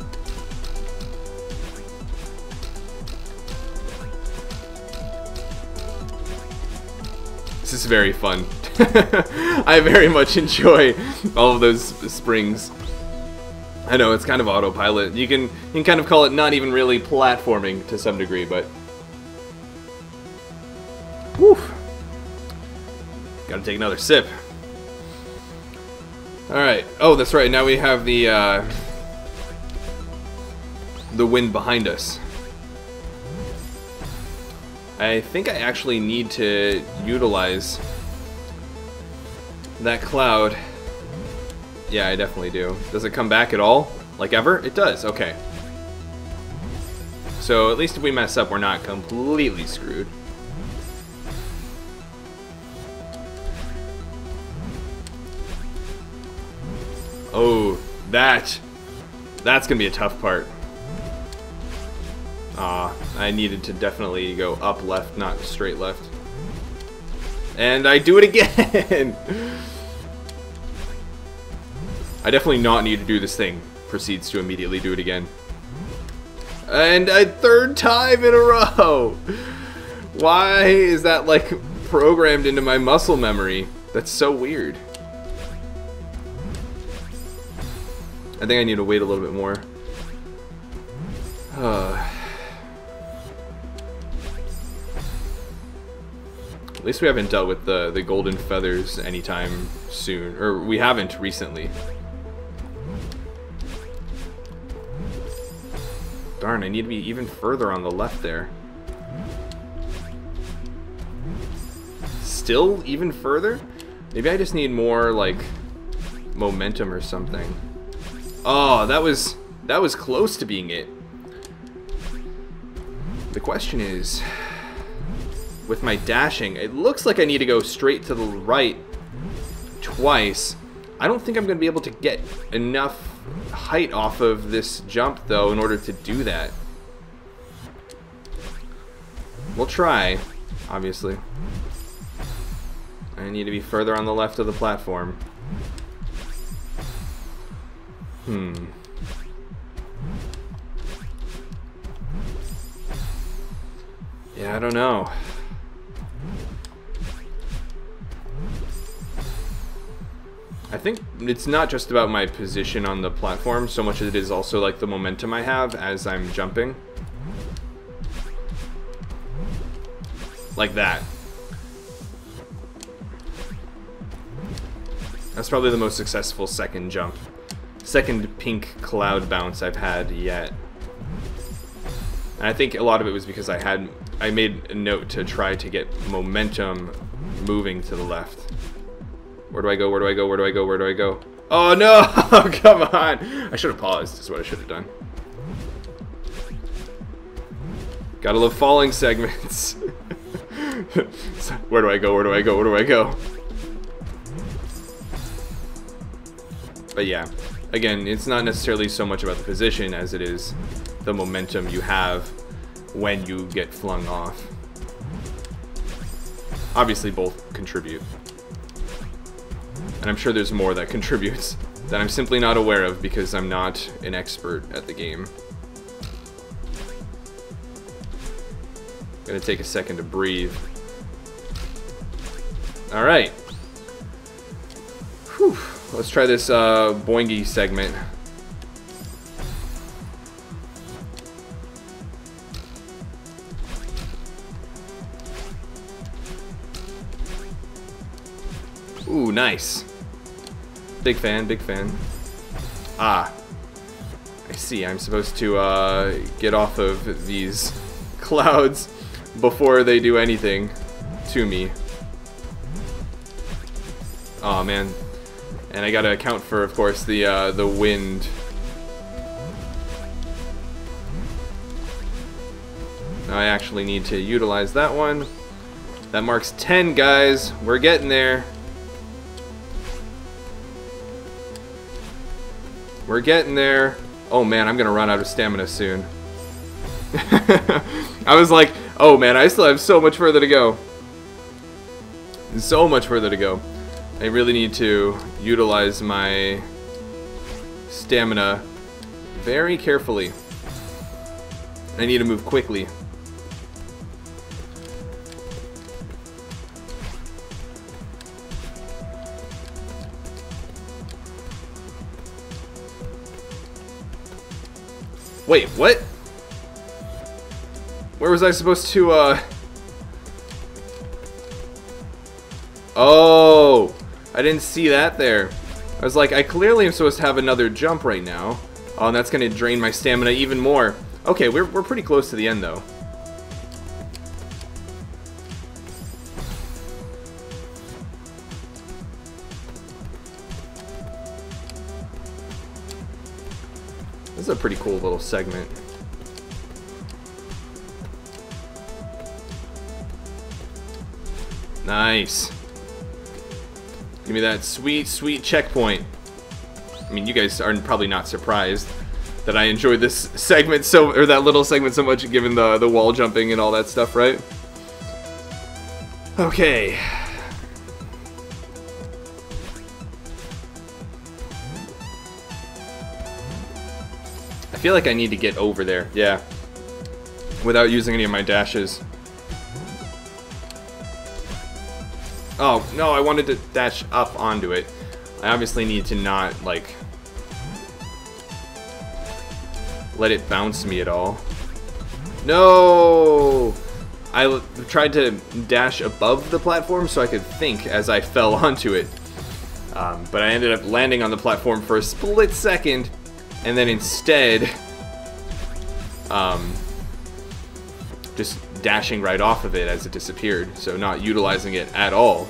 This is very fun. I very much enjoy all of those springs. I know it's kind of autopilot. You can you can kind of call it not even really platforming to some degree, but Whew. Gotta take another sip. Alright. Oh, that's right. Now we have the, uh, the wind behind us. I think I actually need to utilize that cloud. Yeah, I definitely do. Does it come back at all? Like ever? It does. Okay. So at least if we mess up, we're not completely screwed. Oh, that. That's to be a tough part. Ah, I needed to definitely go up left, not straight left. And I do it again! I definitely not need to do this thing. Proceeds to immediately do it again. And a third time in a row! Why is that, like, programmed into my muscle memory? That's so weird. I think I need to wait a little bit more. Uh, at least we haven't dealt with the, the golden feathers anytime soon. Or we haven't recently. Darn, I need to be even further on the left there. Still even further? Maybe I just need more, like, momentum or something. Oh, that was that was close to being it. The question is, with my dashing, it looks like I need to go straight to the right twice. I don't think I'm going to be able to get enough height off of this jump, though, in order to do that. We'll try, obviously. I need to be further on the left of the platform. Hmm. Yeah, I don't know. I think it's not just about my position on the platform so much as it is also like the momentum I have as I'm jumping. Like that. That's probably the most successful second jump second pink cloud bounce I've had yet. And I think a lot of it was because I had I made a note to try to get momentum moving to the left. Where do I go? Where do I go? Where do I go? Where do I go? Oh no! Come on! I should have paused. Is what I should have done. Gotta love falling segments. where do I go? Where do I go? Where do I go? But yeah, again, it's not necessarily so much about the position as it is the momentum you have when you get flung off. Obviously, both contribute. And I'm sure there's more that contributes that I'm simply not aware of because I'm not an expert at the game. Gonna take a second to breathe. Alright. Whew. Let's try this uh, Boingy segment. Ooh, nice. Big fan, big fan. Ah. I see, I'm supposed to uh, get off of these clouds before they do anything to me. Oh man, and I gotta account for, of course, the, uh, the wind. Now I actually need to utilize that one. That marks 10, guys. We're getting there. We're getting there. Oh man, I'm gonna run out of stamina soon. I was like, oh man, I still have so much further to go. So much further to go. I really need to utilize my stamina very carefully. I need to move quickly. Wait, what? Where was I supposed to, uh... Oh! I didn't see that there. I was like, I clearly am supposed to have another jump right now. Oh, and that's going to drain my stamina even more. Okay, we're, we're pretty close to the end, though. A pretty cool little segment. Nice. Give me that sweet, sweet checkpoint. I mean, you guys are probably not surprised that I enjoy this segment so, or that little segment so much, given the the wall jumping and all that stuff, right? Okay. Feel like I need to get over there, yeah. Without using any of my dashes. Oh, no, I wanted to dash up onto it. I obviously need to not, like, let it bounce me at all. No! I tried to dash above the platform so I could think as I fell onto it. Um, but I ended up landing on the platform for a split second, and then instead, um, just dashing right off of it as it disappeared, so not utilizing it at all.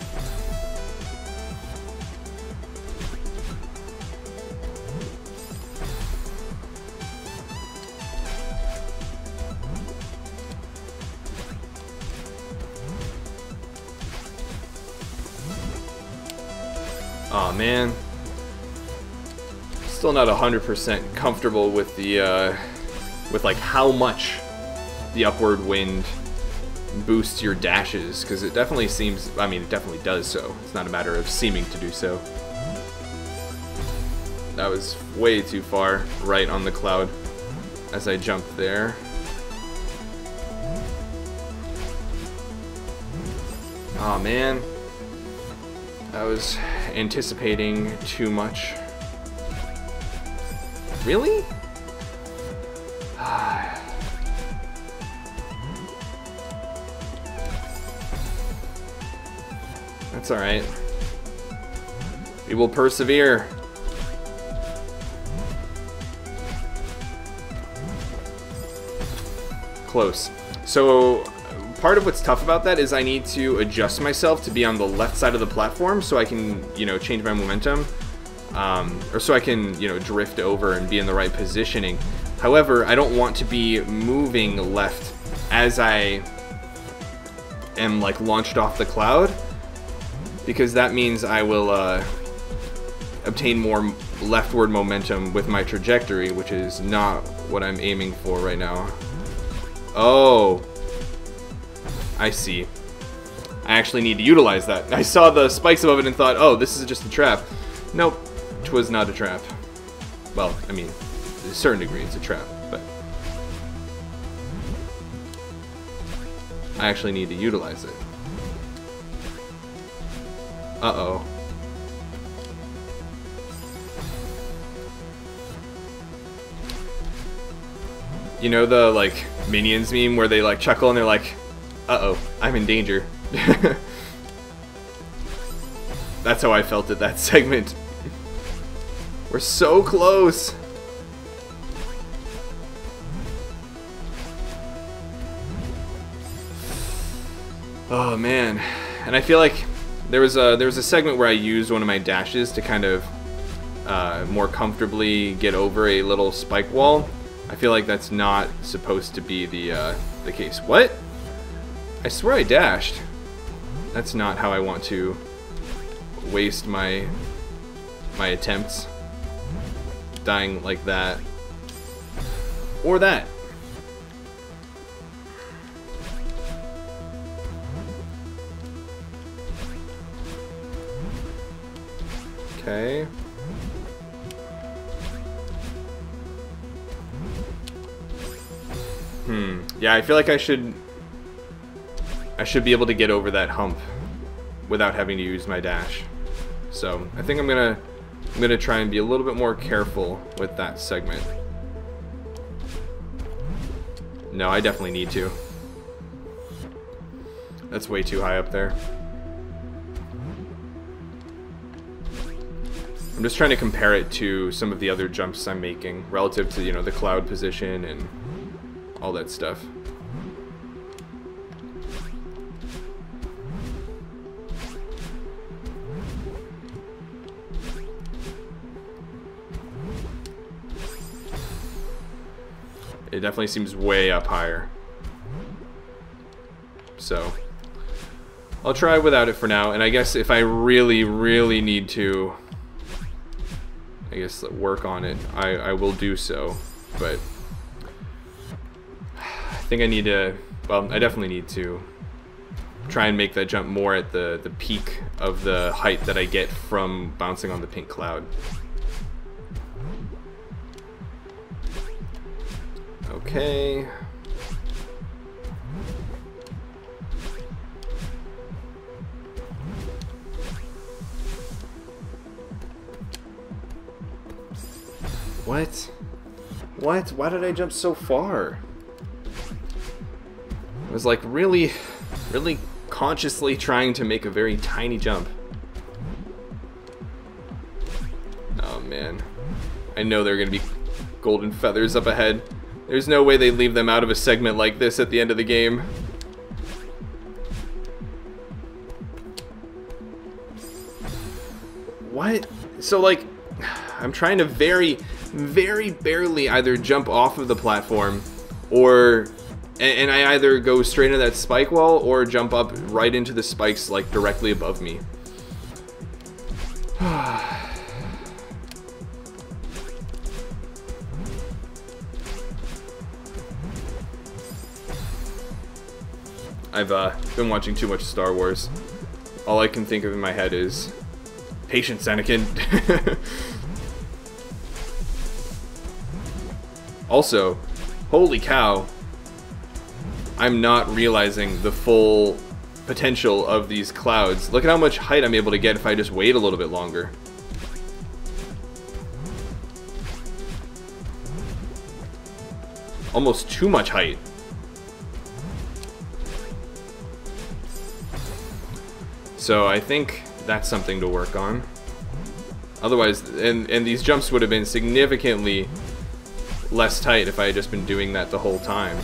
oh, man. Still not 100% comfortable with the, uh, with like how much the upward wind boosts your dashes, because it definitely seems, I mean, it definitely does so. It's not a matter of seeming to do so. That was way too far right on the cloud as I jumped there. oh, man. I was anticipating too much. Really? That's alright. We will persevere. Close. So, part of what's tough about that is I need to adjust myself to be on the left side of the platform so I can, you know, change my momentum. Um, or so I can, you know, drift over and be in the right positioning. However, I don't want to be moving left as I am, like, launched off the cloud. Because that means I will, uh, obtain more leftward momentum with my trajectory, which is not what I'm aiming for right now. Oh. I see. I actually need to utilize that. I saw the spikes above it and thought, oh, this is just a trap. Nope, was not a trap. Well, I mean, to a certain degree it's a trap, but... I actually need to utilize it. Uh-oh. You know the, like, Minions meme where they, like, chuckle and they're like, uh-oh, I'm in danger. That's how I felt at that segment. We're so close. Oh man, and I feel like there was a there was a segment where I used one of my dashes to kind of uh, more comfortably get over a little spike wall. I feel like that's not supposed to be the uh, the case. What? I swear I dashed. That's not how I want to waste my my attempts. Dying like that. Or that. Okay. Hmm. Yeah, I feel like I should I should be able to get over that hump without having to use my dash. So I think I'm gonna I'm gonna try and be a little bit more careful with that segment. No, I definitely need to. That's way too high up there. I'm just trying to compare it to some of the other jumps I'm making relative to, you know, the cloud position and all that stuff. It definitely seems way up higher. So, I'll try without it for now, and I guess if I really, really need to I guess, work on it, I, I will do so. But I think I need to, well, I definitely need to try and make that jump more at the, the peak of the height that I get from bouncing on the pink cloud. Okay. What? What? Why did I jump so far? I was like really, really consciously trying to make a very tiny jump. Oh man. I know there are going to be golden feathers up ahead. There's no way they leave them out of a segment like this at the end of the game. What? So like, I'm trying to very, very barely either jump off of the platform or and, I either go straight into that spike wall or jump up right into the spikes like directly above me. I've uh, been watching too much Star Wars. All I can think of in my head is Patience, Anakin. also, holy cow, I'm not realizing the full potential of these clouds. Look at how much height I'm able to get if I just wait a little bit longer. Almost too much height. So I think that's something to work on. Otherwise, and, and these jumps would have been significantly less tight if I had just been doing that the whole time.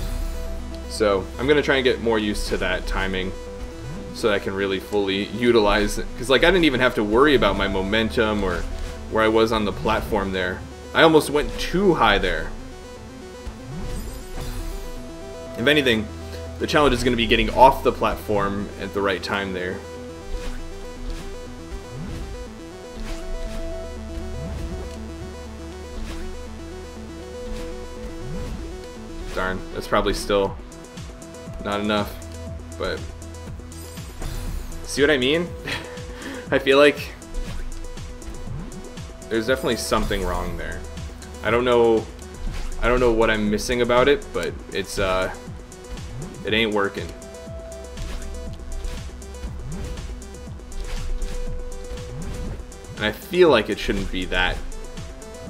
So I'm going to try and get more used to that timing so that I can really fully utilize it. Because like I didn't even have to worry about my momentum or where I was on the platform there. I almost went too high there. If anything, the challenge is going to be getting off the platform at the right time there. Darn, that's probably still not enough. But see what I mean? I feel like there's definitely something wrong there. I don't know I don't know what I'm missing about it, but it's uh it ain't working. And I feel like it shouldn't be that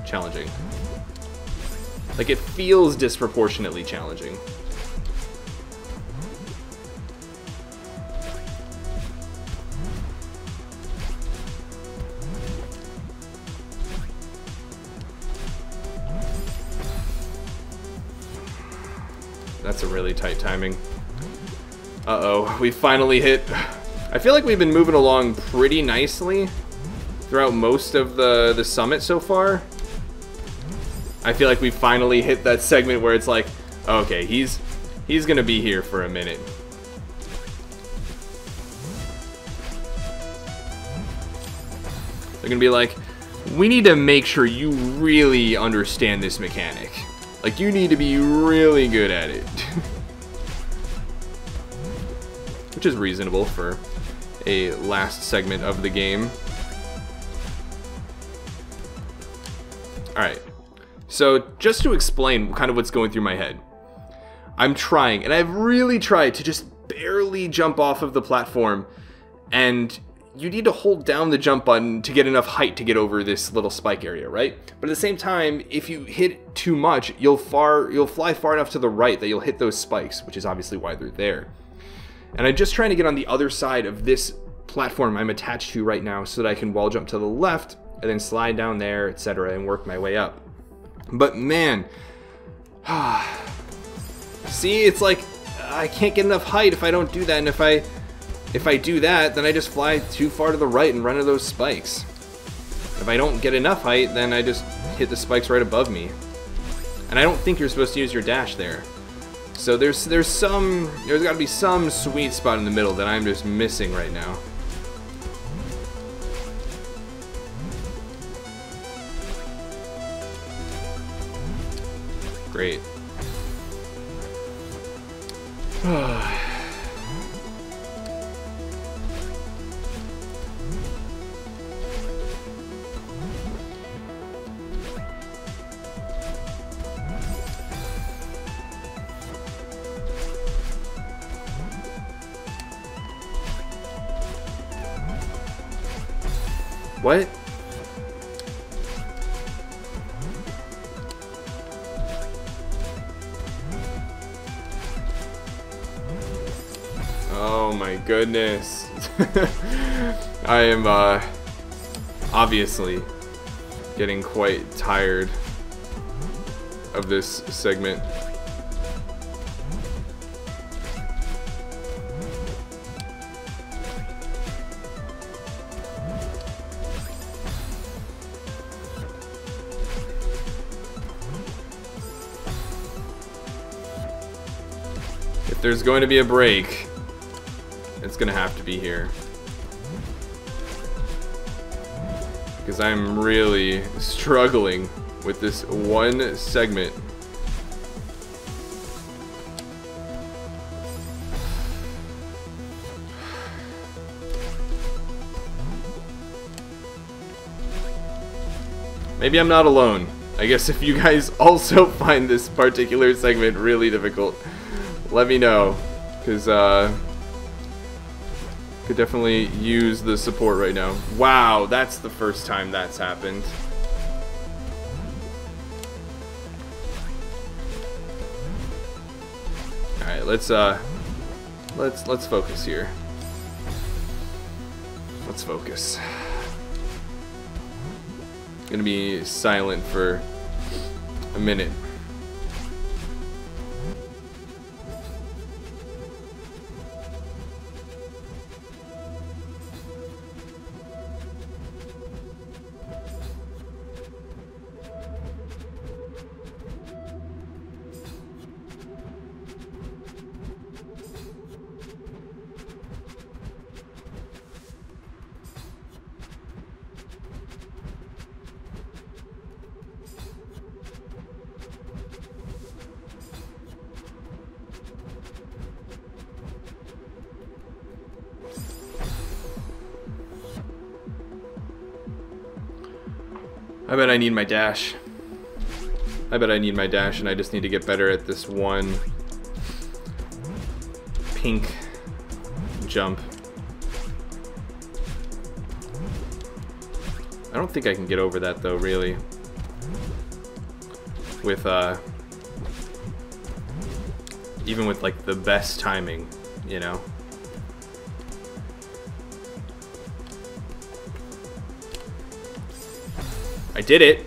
challenging. Like, it feels disproportionately challenging. That's a really tight timing. Uh-oh, we finally hit... I feel like we've been moving along pretty nicely throughout most of the, the summit so far. I feel like we finally hit that segment where it's like, okay, he's he's gonna be here for a minute. They're gonna be like, we need to make sure you really understand this mechanic. Like, you need to be really good at it. Which is reasonable for a last segment of the game. Alright. So just to explain kind of what's going through my head, I'm trying, and I've really tried to just barely jump off of the platform, and you need to hold down the jump button to get enough height to get over this little spike area, right? But at the same time, if you hit too much, you'll far you'll fly far enough to the right that you'll hit those spikes, which is obviously why they're there. And I'm just trying to get on the other side of this platform I'm attached to right now so that I can wall jump to the left and then slide down there, etc., and work my way up. But man, see, it's like I can't get enough height if I don't do that, and if I if I do that, then I just fly too far to the right and run into those spikes. If I don't get enough height, then I just hit the spikes right above me. And I don't think you're supposed to use your dash there. So there's there's some there's got to be some sweet spot in the middle that I'm just missing right now. Great. What? Goodness. I am uh, obviously getting quite tired of this segment. If there's going to be a break, gonna have to be here. Because I'm really struggling with this one segment. Maybe I'm not alone. I guess if you guys also find this particular segment really difficult, let me know. Because, uh, could definitely use the support right now. Wow, that's the first time that's happened. Alright, let's, uh, let's, let's focus here. Let's focus. Gonna be silent for a minute. I bet I need my dash. I bet I need my dash and I just need to get better at this one pink jump. I don't think I can get over that though, really. With, uh... Even with, like, the best timing, you know? Did it.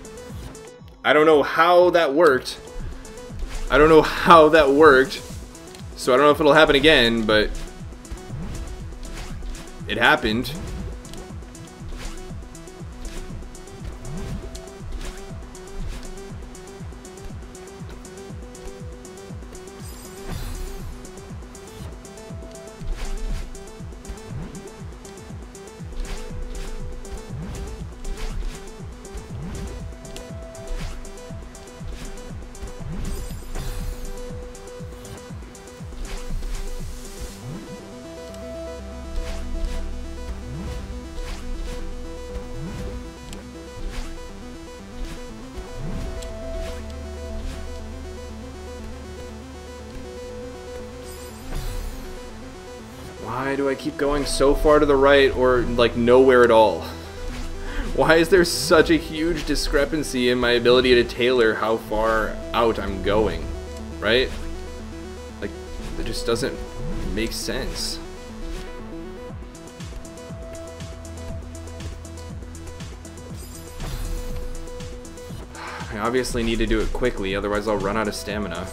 I don't know how that worked. I don't know how that worked. So I don't know if it'll happen again, but it happened. Going so far to the right or like nowhere at all? Why is there such a huge discrepancy in my ability to tailor how far out I'm going? Right? Like, it just doesn't make sense. I obviously need to do it quickly, otherwise I'll run out of stamina.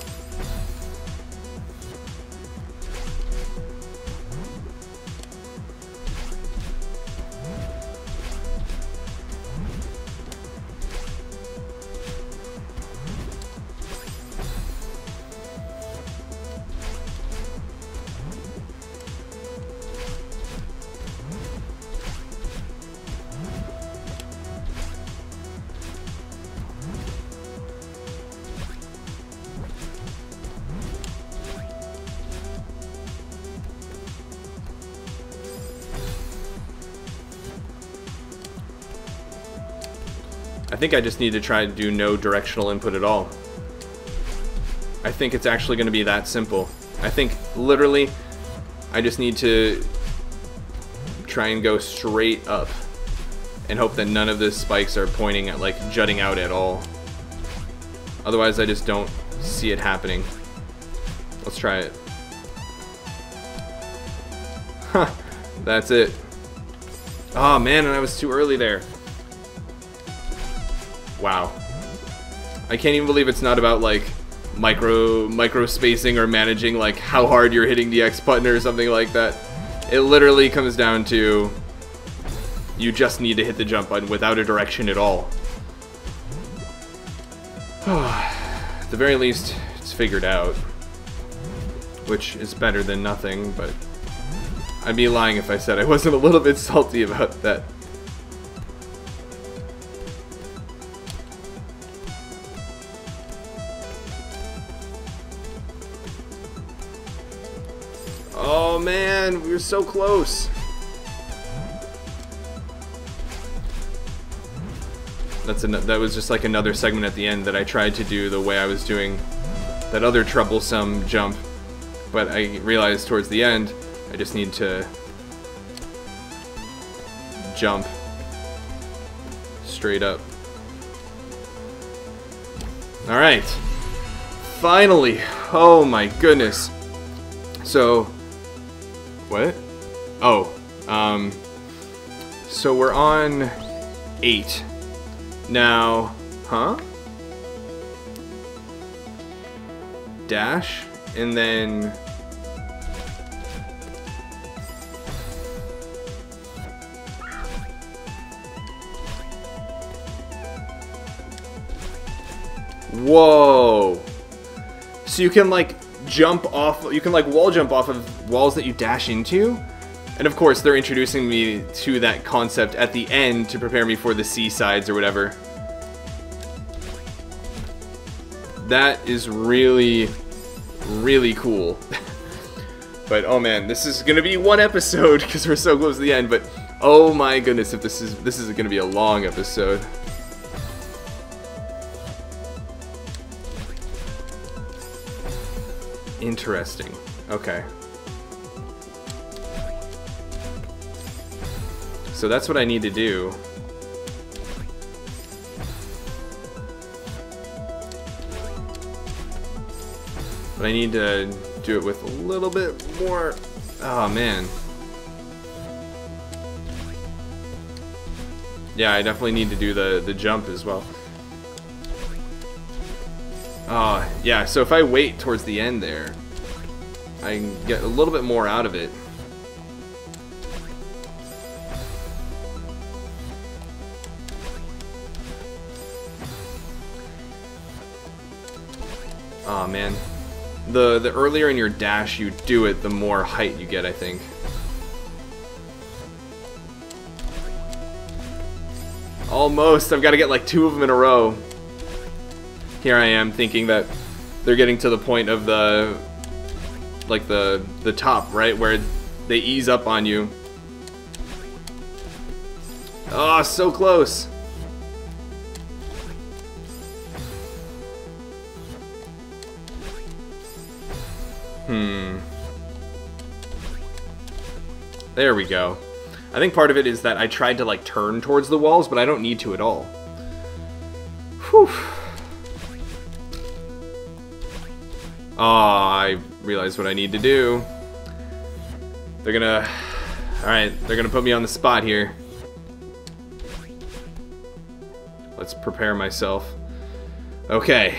Think I just need to try to do no directional input at all. I think it's actually going to be that simple. I think literally I just need to try and go straight up and hope that none of the spikes are pointing at like jutting out at all. Otherwise I just don't see it happening. Let's try it. Huh, that's it. Oh man, and I was too early there. Wow. I can't even believe it's not about like micro micro spacing or managing like how hard you're hitting the X button or something like that. It literally comes down to you just need to hit the jump button without a direction at all. at the very least, it's figured out. Which is better than nothing, but I'd be lying if I said I wasn't a little bit salty about that. So close. That's an, that was just like another segment at the end that I tried to do the way I was doing that other troublesome jump, but I realized towards the end I just need to jump straight up. Alright. Finally! Oh my goodness. So, what? Oh, um, so we're on 8. Now, huh? Dash, and then Whoa. So you can like jump off, you can like wall jump off of walls that you dash into. And of course, they're introducing me to that concept at the end to prepare me for the C-sides or whatever. That is really, really cool. but oh man, this is gonna be one episode because we're so close to the end. But oh my goodness, if this is this is gonna be a long episode. Interesting. Okay. So that's what I need to do. But I need to do it with a little bit more... Oh, man. Yeah, I definitely need to do the, the jump as well. Yeah, so if I wait towards the end there, I can get a little bit more out of it. Oh man. The the earlier in your dash you do it, the more height you get, I think. Almost. I've got to get like two of them in a row here I am thinking that they're getting to the point of the like the the top, right, where they ease up on you. Oh, so close. Hmm. There we go. I think part of it is that I tried to like turn towards the walls, but I don't need to at all. Oh, I realized what I need to do. They're gonna... Alright, they're gonna put me on the spot here. Let's prepare myself. Okay.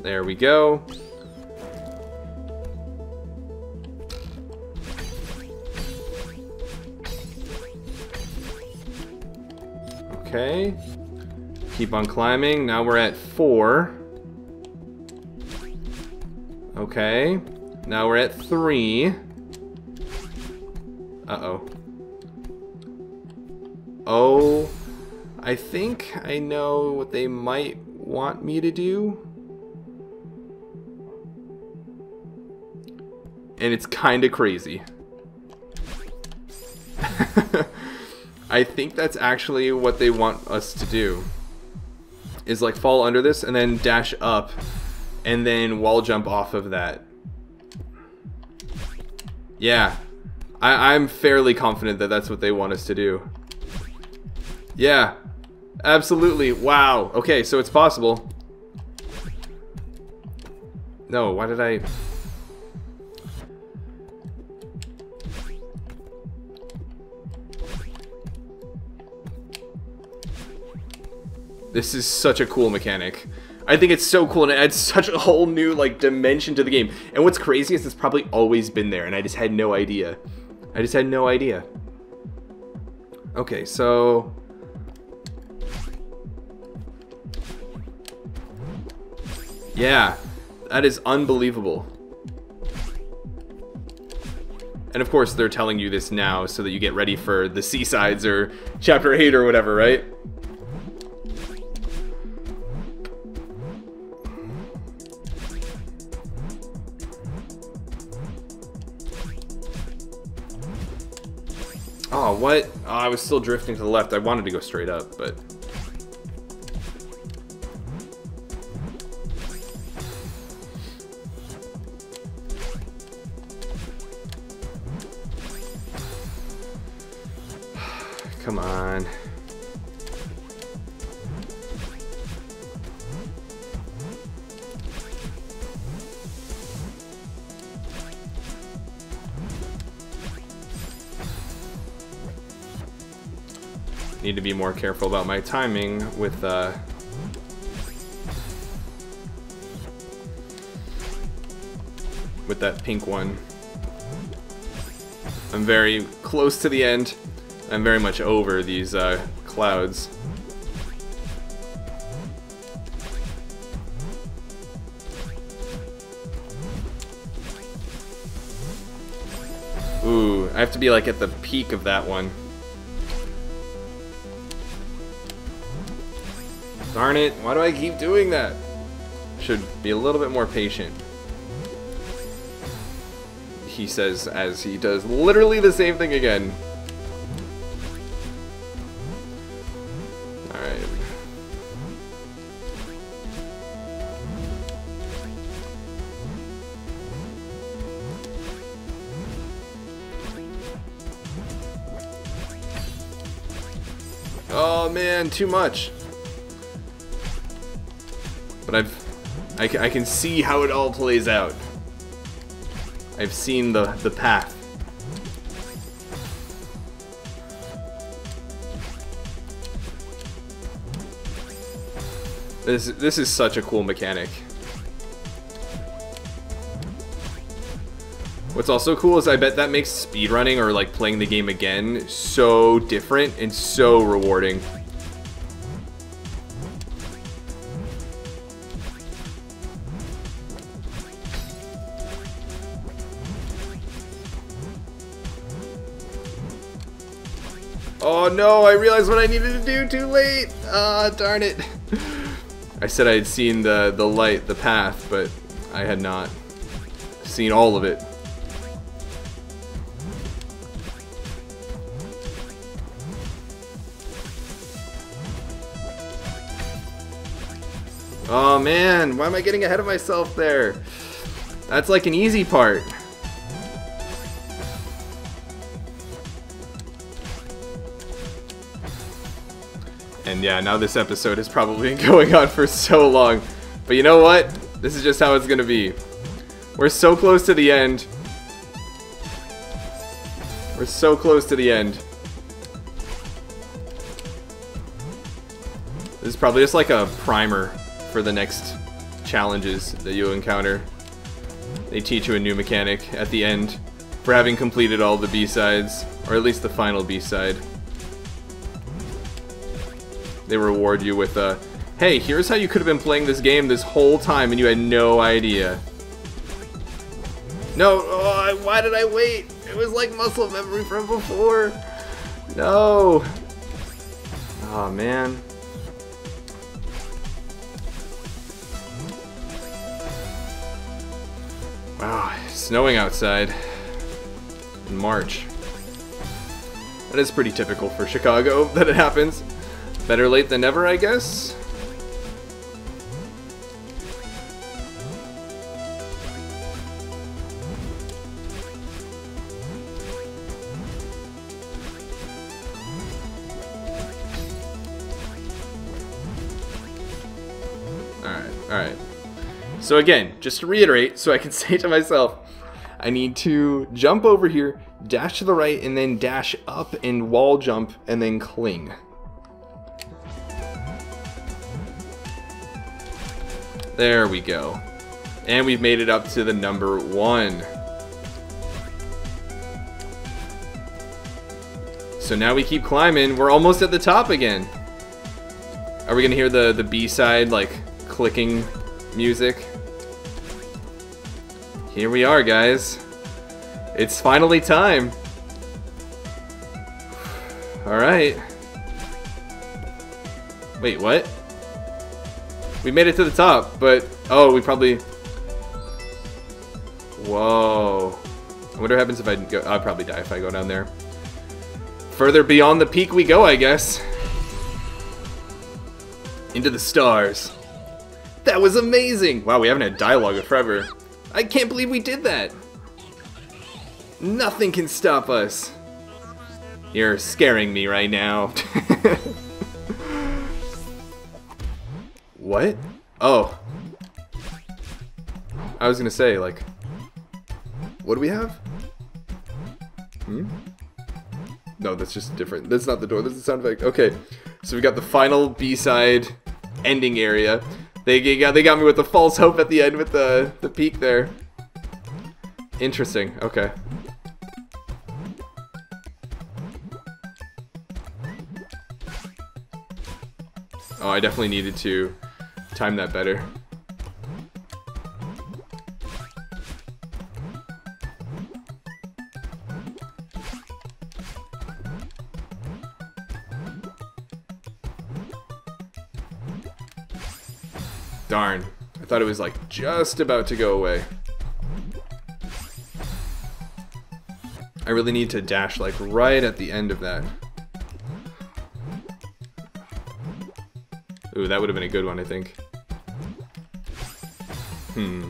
There we go. Okay. Keep on climbing. Now we're at four. Okay. Now we're at three. Uh-oh. Oh, I think I know what they might want me to do. And it's kind of crazy. I think that's actually what they want us to do. Is like fall under this and then dash up and then wall jump off of that. Yeah. I, I'm fairly confident that that's what they want us to do. Yeah. Absolutely. Wow. Okay, so it's possible. No, why did I... This is such a cool mechanic. I think it's so cool and it adds such a whole new like dimension to the game. And what's crazy is it's probably always been there and I just had no idea. I just had no idea. Okay, so Yeah, that is unbelievable. And of course, they're telling you this now so that you get ready for the C-sides or Chapter 8 or whatever, right? What? Oh, I was still drifting to the left. I wanted to go straight up, but... Come on. Need to be more careful about my timing with uh, with that pink one. I'm very close to the end. I'm very much over these uh, clouds. Ooh, I have to be like at the peak of that one. Darn it, why do I keep doing that? Should be a little bit more patient. He says as he does literally the same thing again. Alright. Oh man, too much. I, I can see how it all plays out. I've seen the, the path. This, this is such a cool mechanic. What's also cool is I bet that makes speedrunning or like playing the game again so different and so rewarding. No, I realized what I needed to do too late! Ah, darn it. I said I had seen the, the light, the path, but I had not seen all of it. Oh man, why am I getting ahead of myself there? That's like an easy part. And yeah, now this episode has probably been going on for so long. But you know what? This is just how it's gonna be. We're so close to the end. We're so close to the end. This is probably just like a primer for the next challenges that you encounter. They teach you a new mechanic at the end for having completed all the B-sides, or at least the final B-side. They reward you with a, hey, here's how you could have been playing this game this whole time and you had no idea. No, oh, why did I wait? It was like muscle memory from before. No. Oh, man. Ah, wow, snowing outside in March. That is pretty typical for Chicago that it happens. Better late than never, I guess. Alright, alright. So again, just to reiterate, so I can say to myself, I need to jump over here, dash to the right, and then dash up and wall jump, and then cling. There we go. And we've made it up to the number one. So now we keep climbing. We're almost at the top again. Are we gonna hear the, the B-side, like, clicking music? Here we are, guys. It's finally time. Alright. Wait, what? We made it to the top, but... Oh, we probably... Whoa. I wonder what happens if I go... I'll probably die if I go down there. Further beyond the peak we go, I guess. Into the stars. That was amazing! Wow, we haven't had dialogue in forever. I can't believe we did that! Nothing can stop us. You're scaring me right now. what? Oh. I was gonna say, like... What do we have? Hmm? No, that's just different. That's not the door, that's the sound effect. Okay, so we got the final B-side ending area. They got, they got me with the false hope at the end with the, the peak there. Interesting, okay. Oh, I definitely needed to time that better. Darn. I thought it was like just about to go away. I really need to dash like right at the end of that. Ooh, that would have been a good one, I think. Hmm.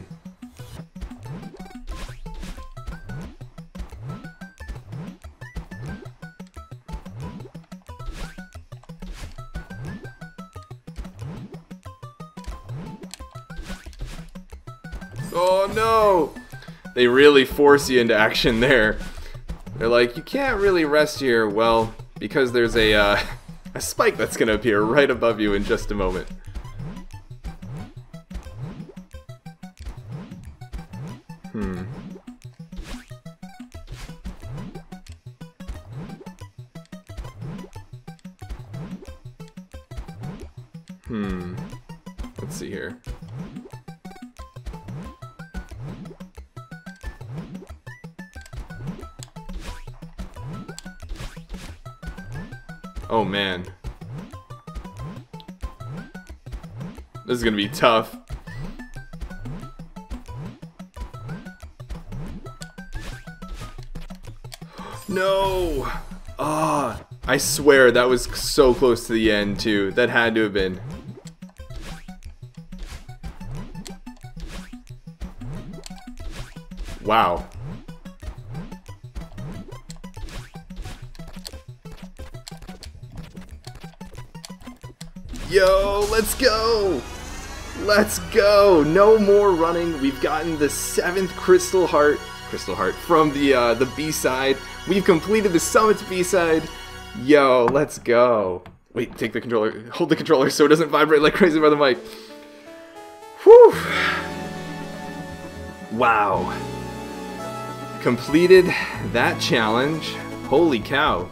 Oh no! They really force you into action there. They're like, you can't really rest here. Well, because there's a, uh, a spike that's gonna appear right above you in just a moment. Oh man. This is gonna be tough. No! Ah, oh, I swear that was so close to the end too. That had to have been. Wow. Yo, let's go! Let's go! No more running. We've gotten the seventh Crystal Heart, Crystal Heart from the uh, the B side. We've completed the Summit's B side. Yo, let's go! Wait, take the controller. Hold the controller so it doesn't vibrate like crazy by the mic. Whew! Wow. Completed that challenge. Holy cow.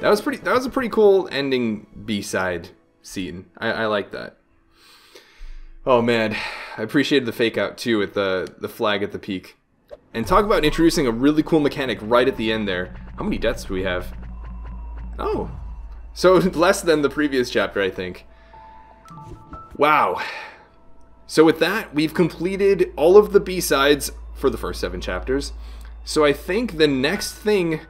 That was pretty. That was a pretty cool ending B side scene. I, I like that. Oh man, I appreciated the fake out too with the the flag at the peak. And talk about introducing a really cool mechanic right at the end there. How many deaths do we have? Oh. So less than the previous chapter, I think. Wow. So with that, we've completed all of the B-sides for the first seven chapters. So I think the next thing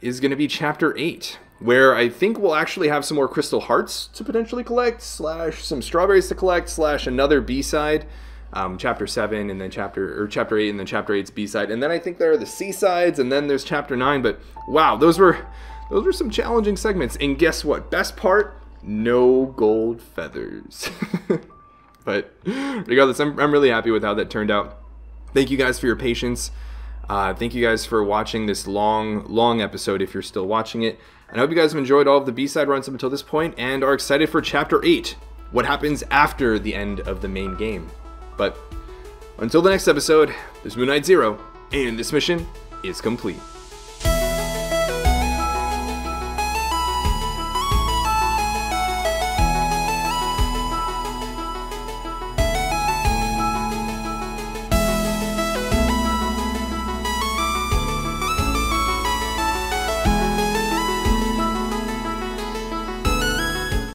is going to be Chapter 8, where I think we'll actually have some more Crystal Hearts to potentially collect, slash some Strawberries to collect, slash another B-side. Um, chapter 7 and then chapter or chapter 8 and then chapter 8's b-side and then i think there are the c-sides and then there's chapter 9 but wow those were those were some challenging segments. And guess what? Best part no gold feathers. But regardless I'm, I'm really happy with how that turned out. Thank you guys for your patience uh, thank you guys for watching this long, long episode if you're still watching it. And I hope you guys have enjoyed all of the B-side runs up until this point and are excited for Chapter 8, what happens after the end of the main game. But until the next episode, this is MidniteZer0, and this mission is complete.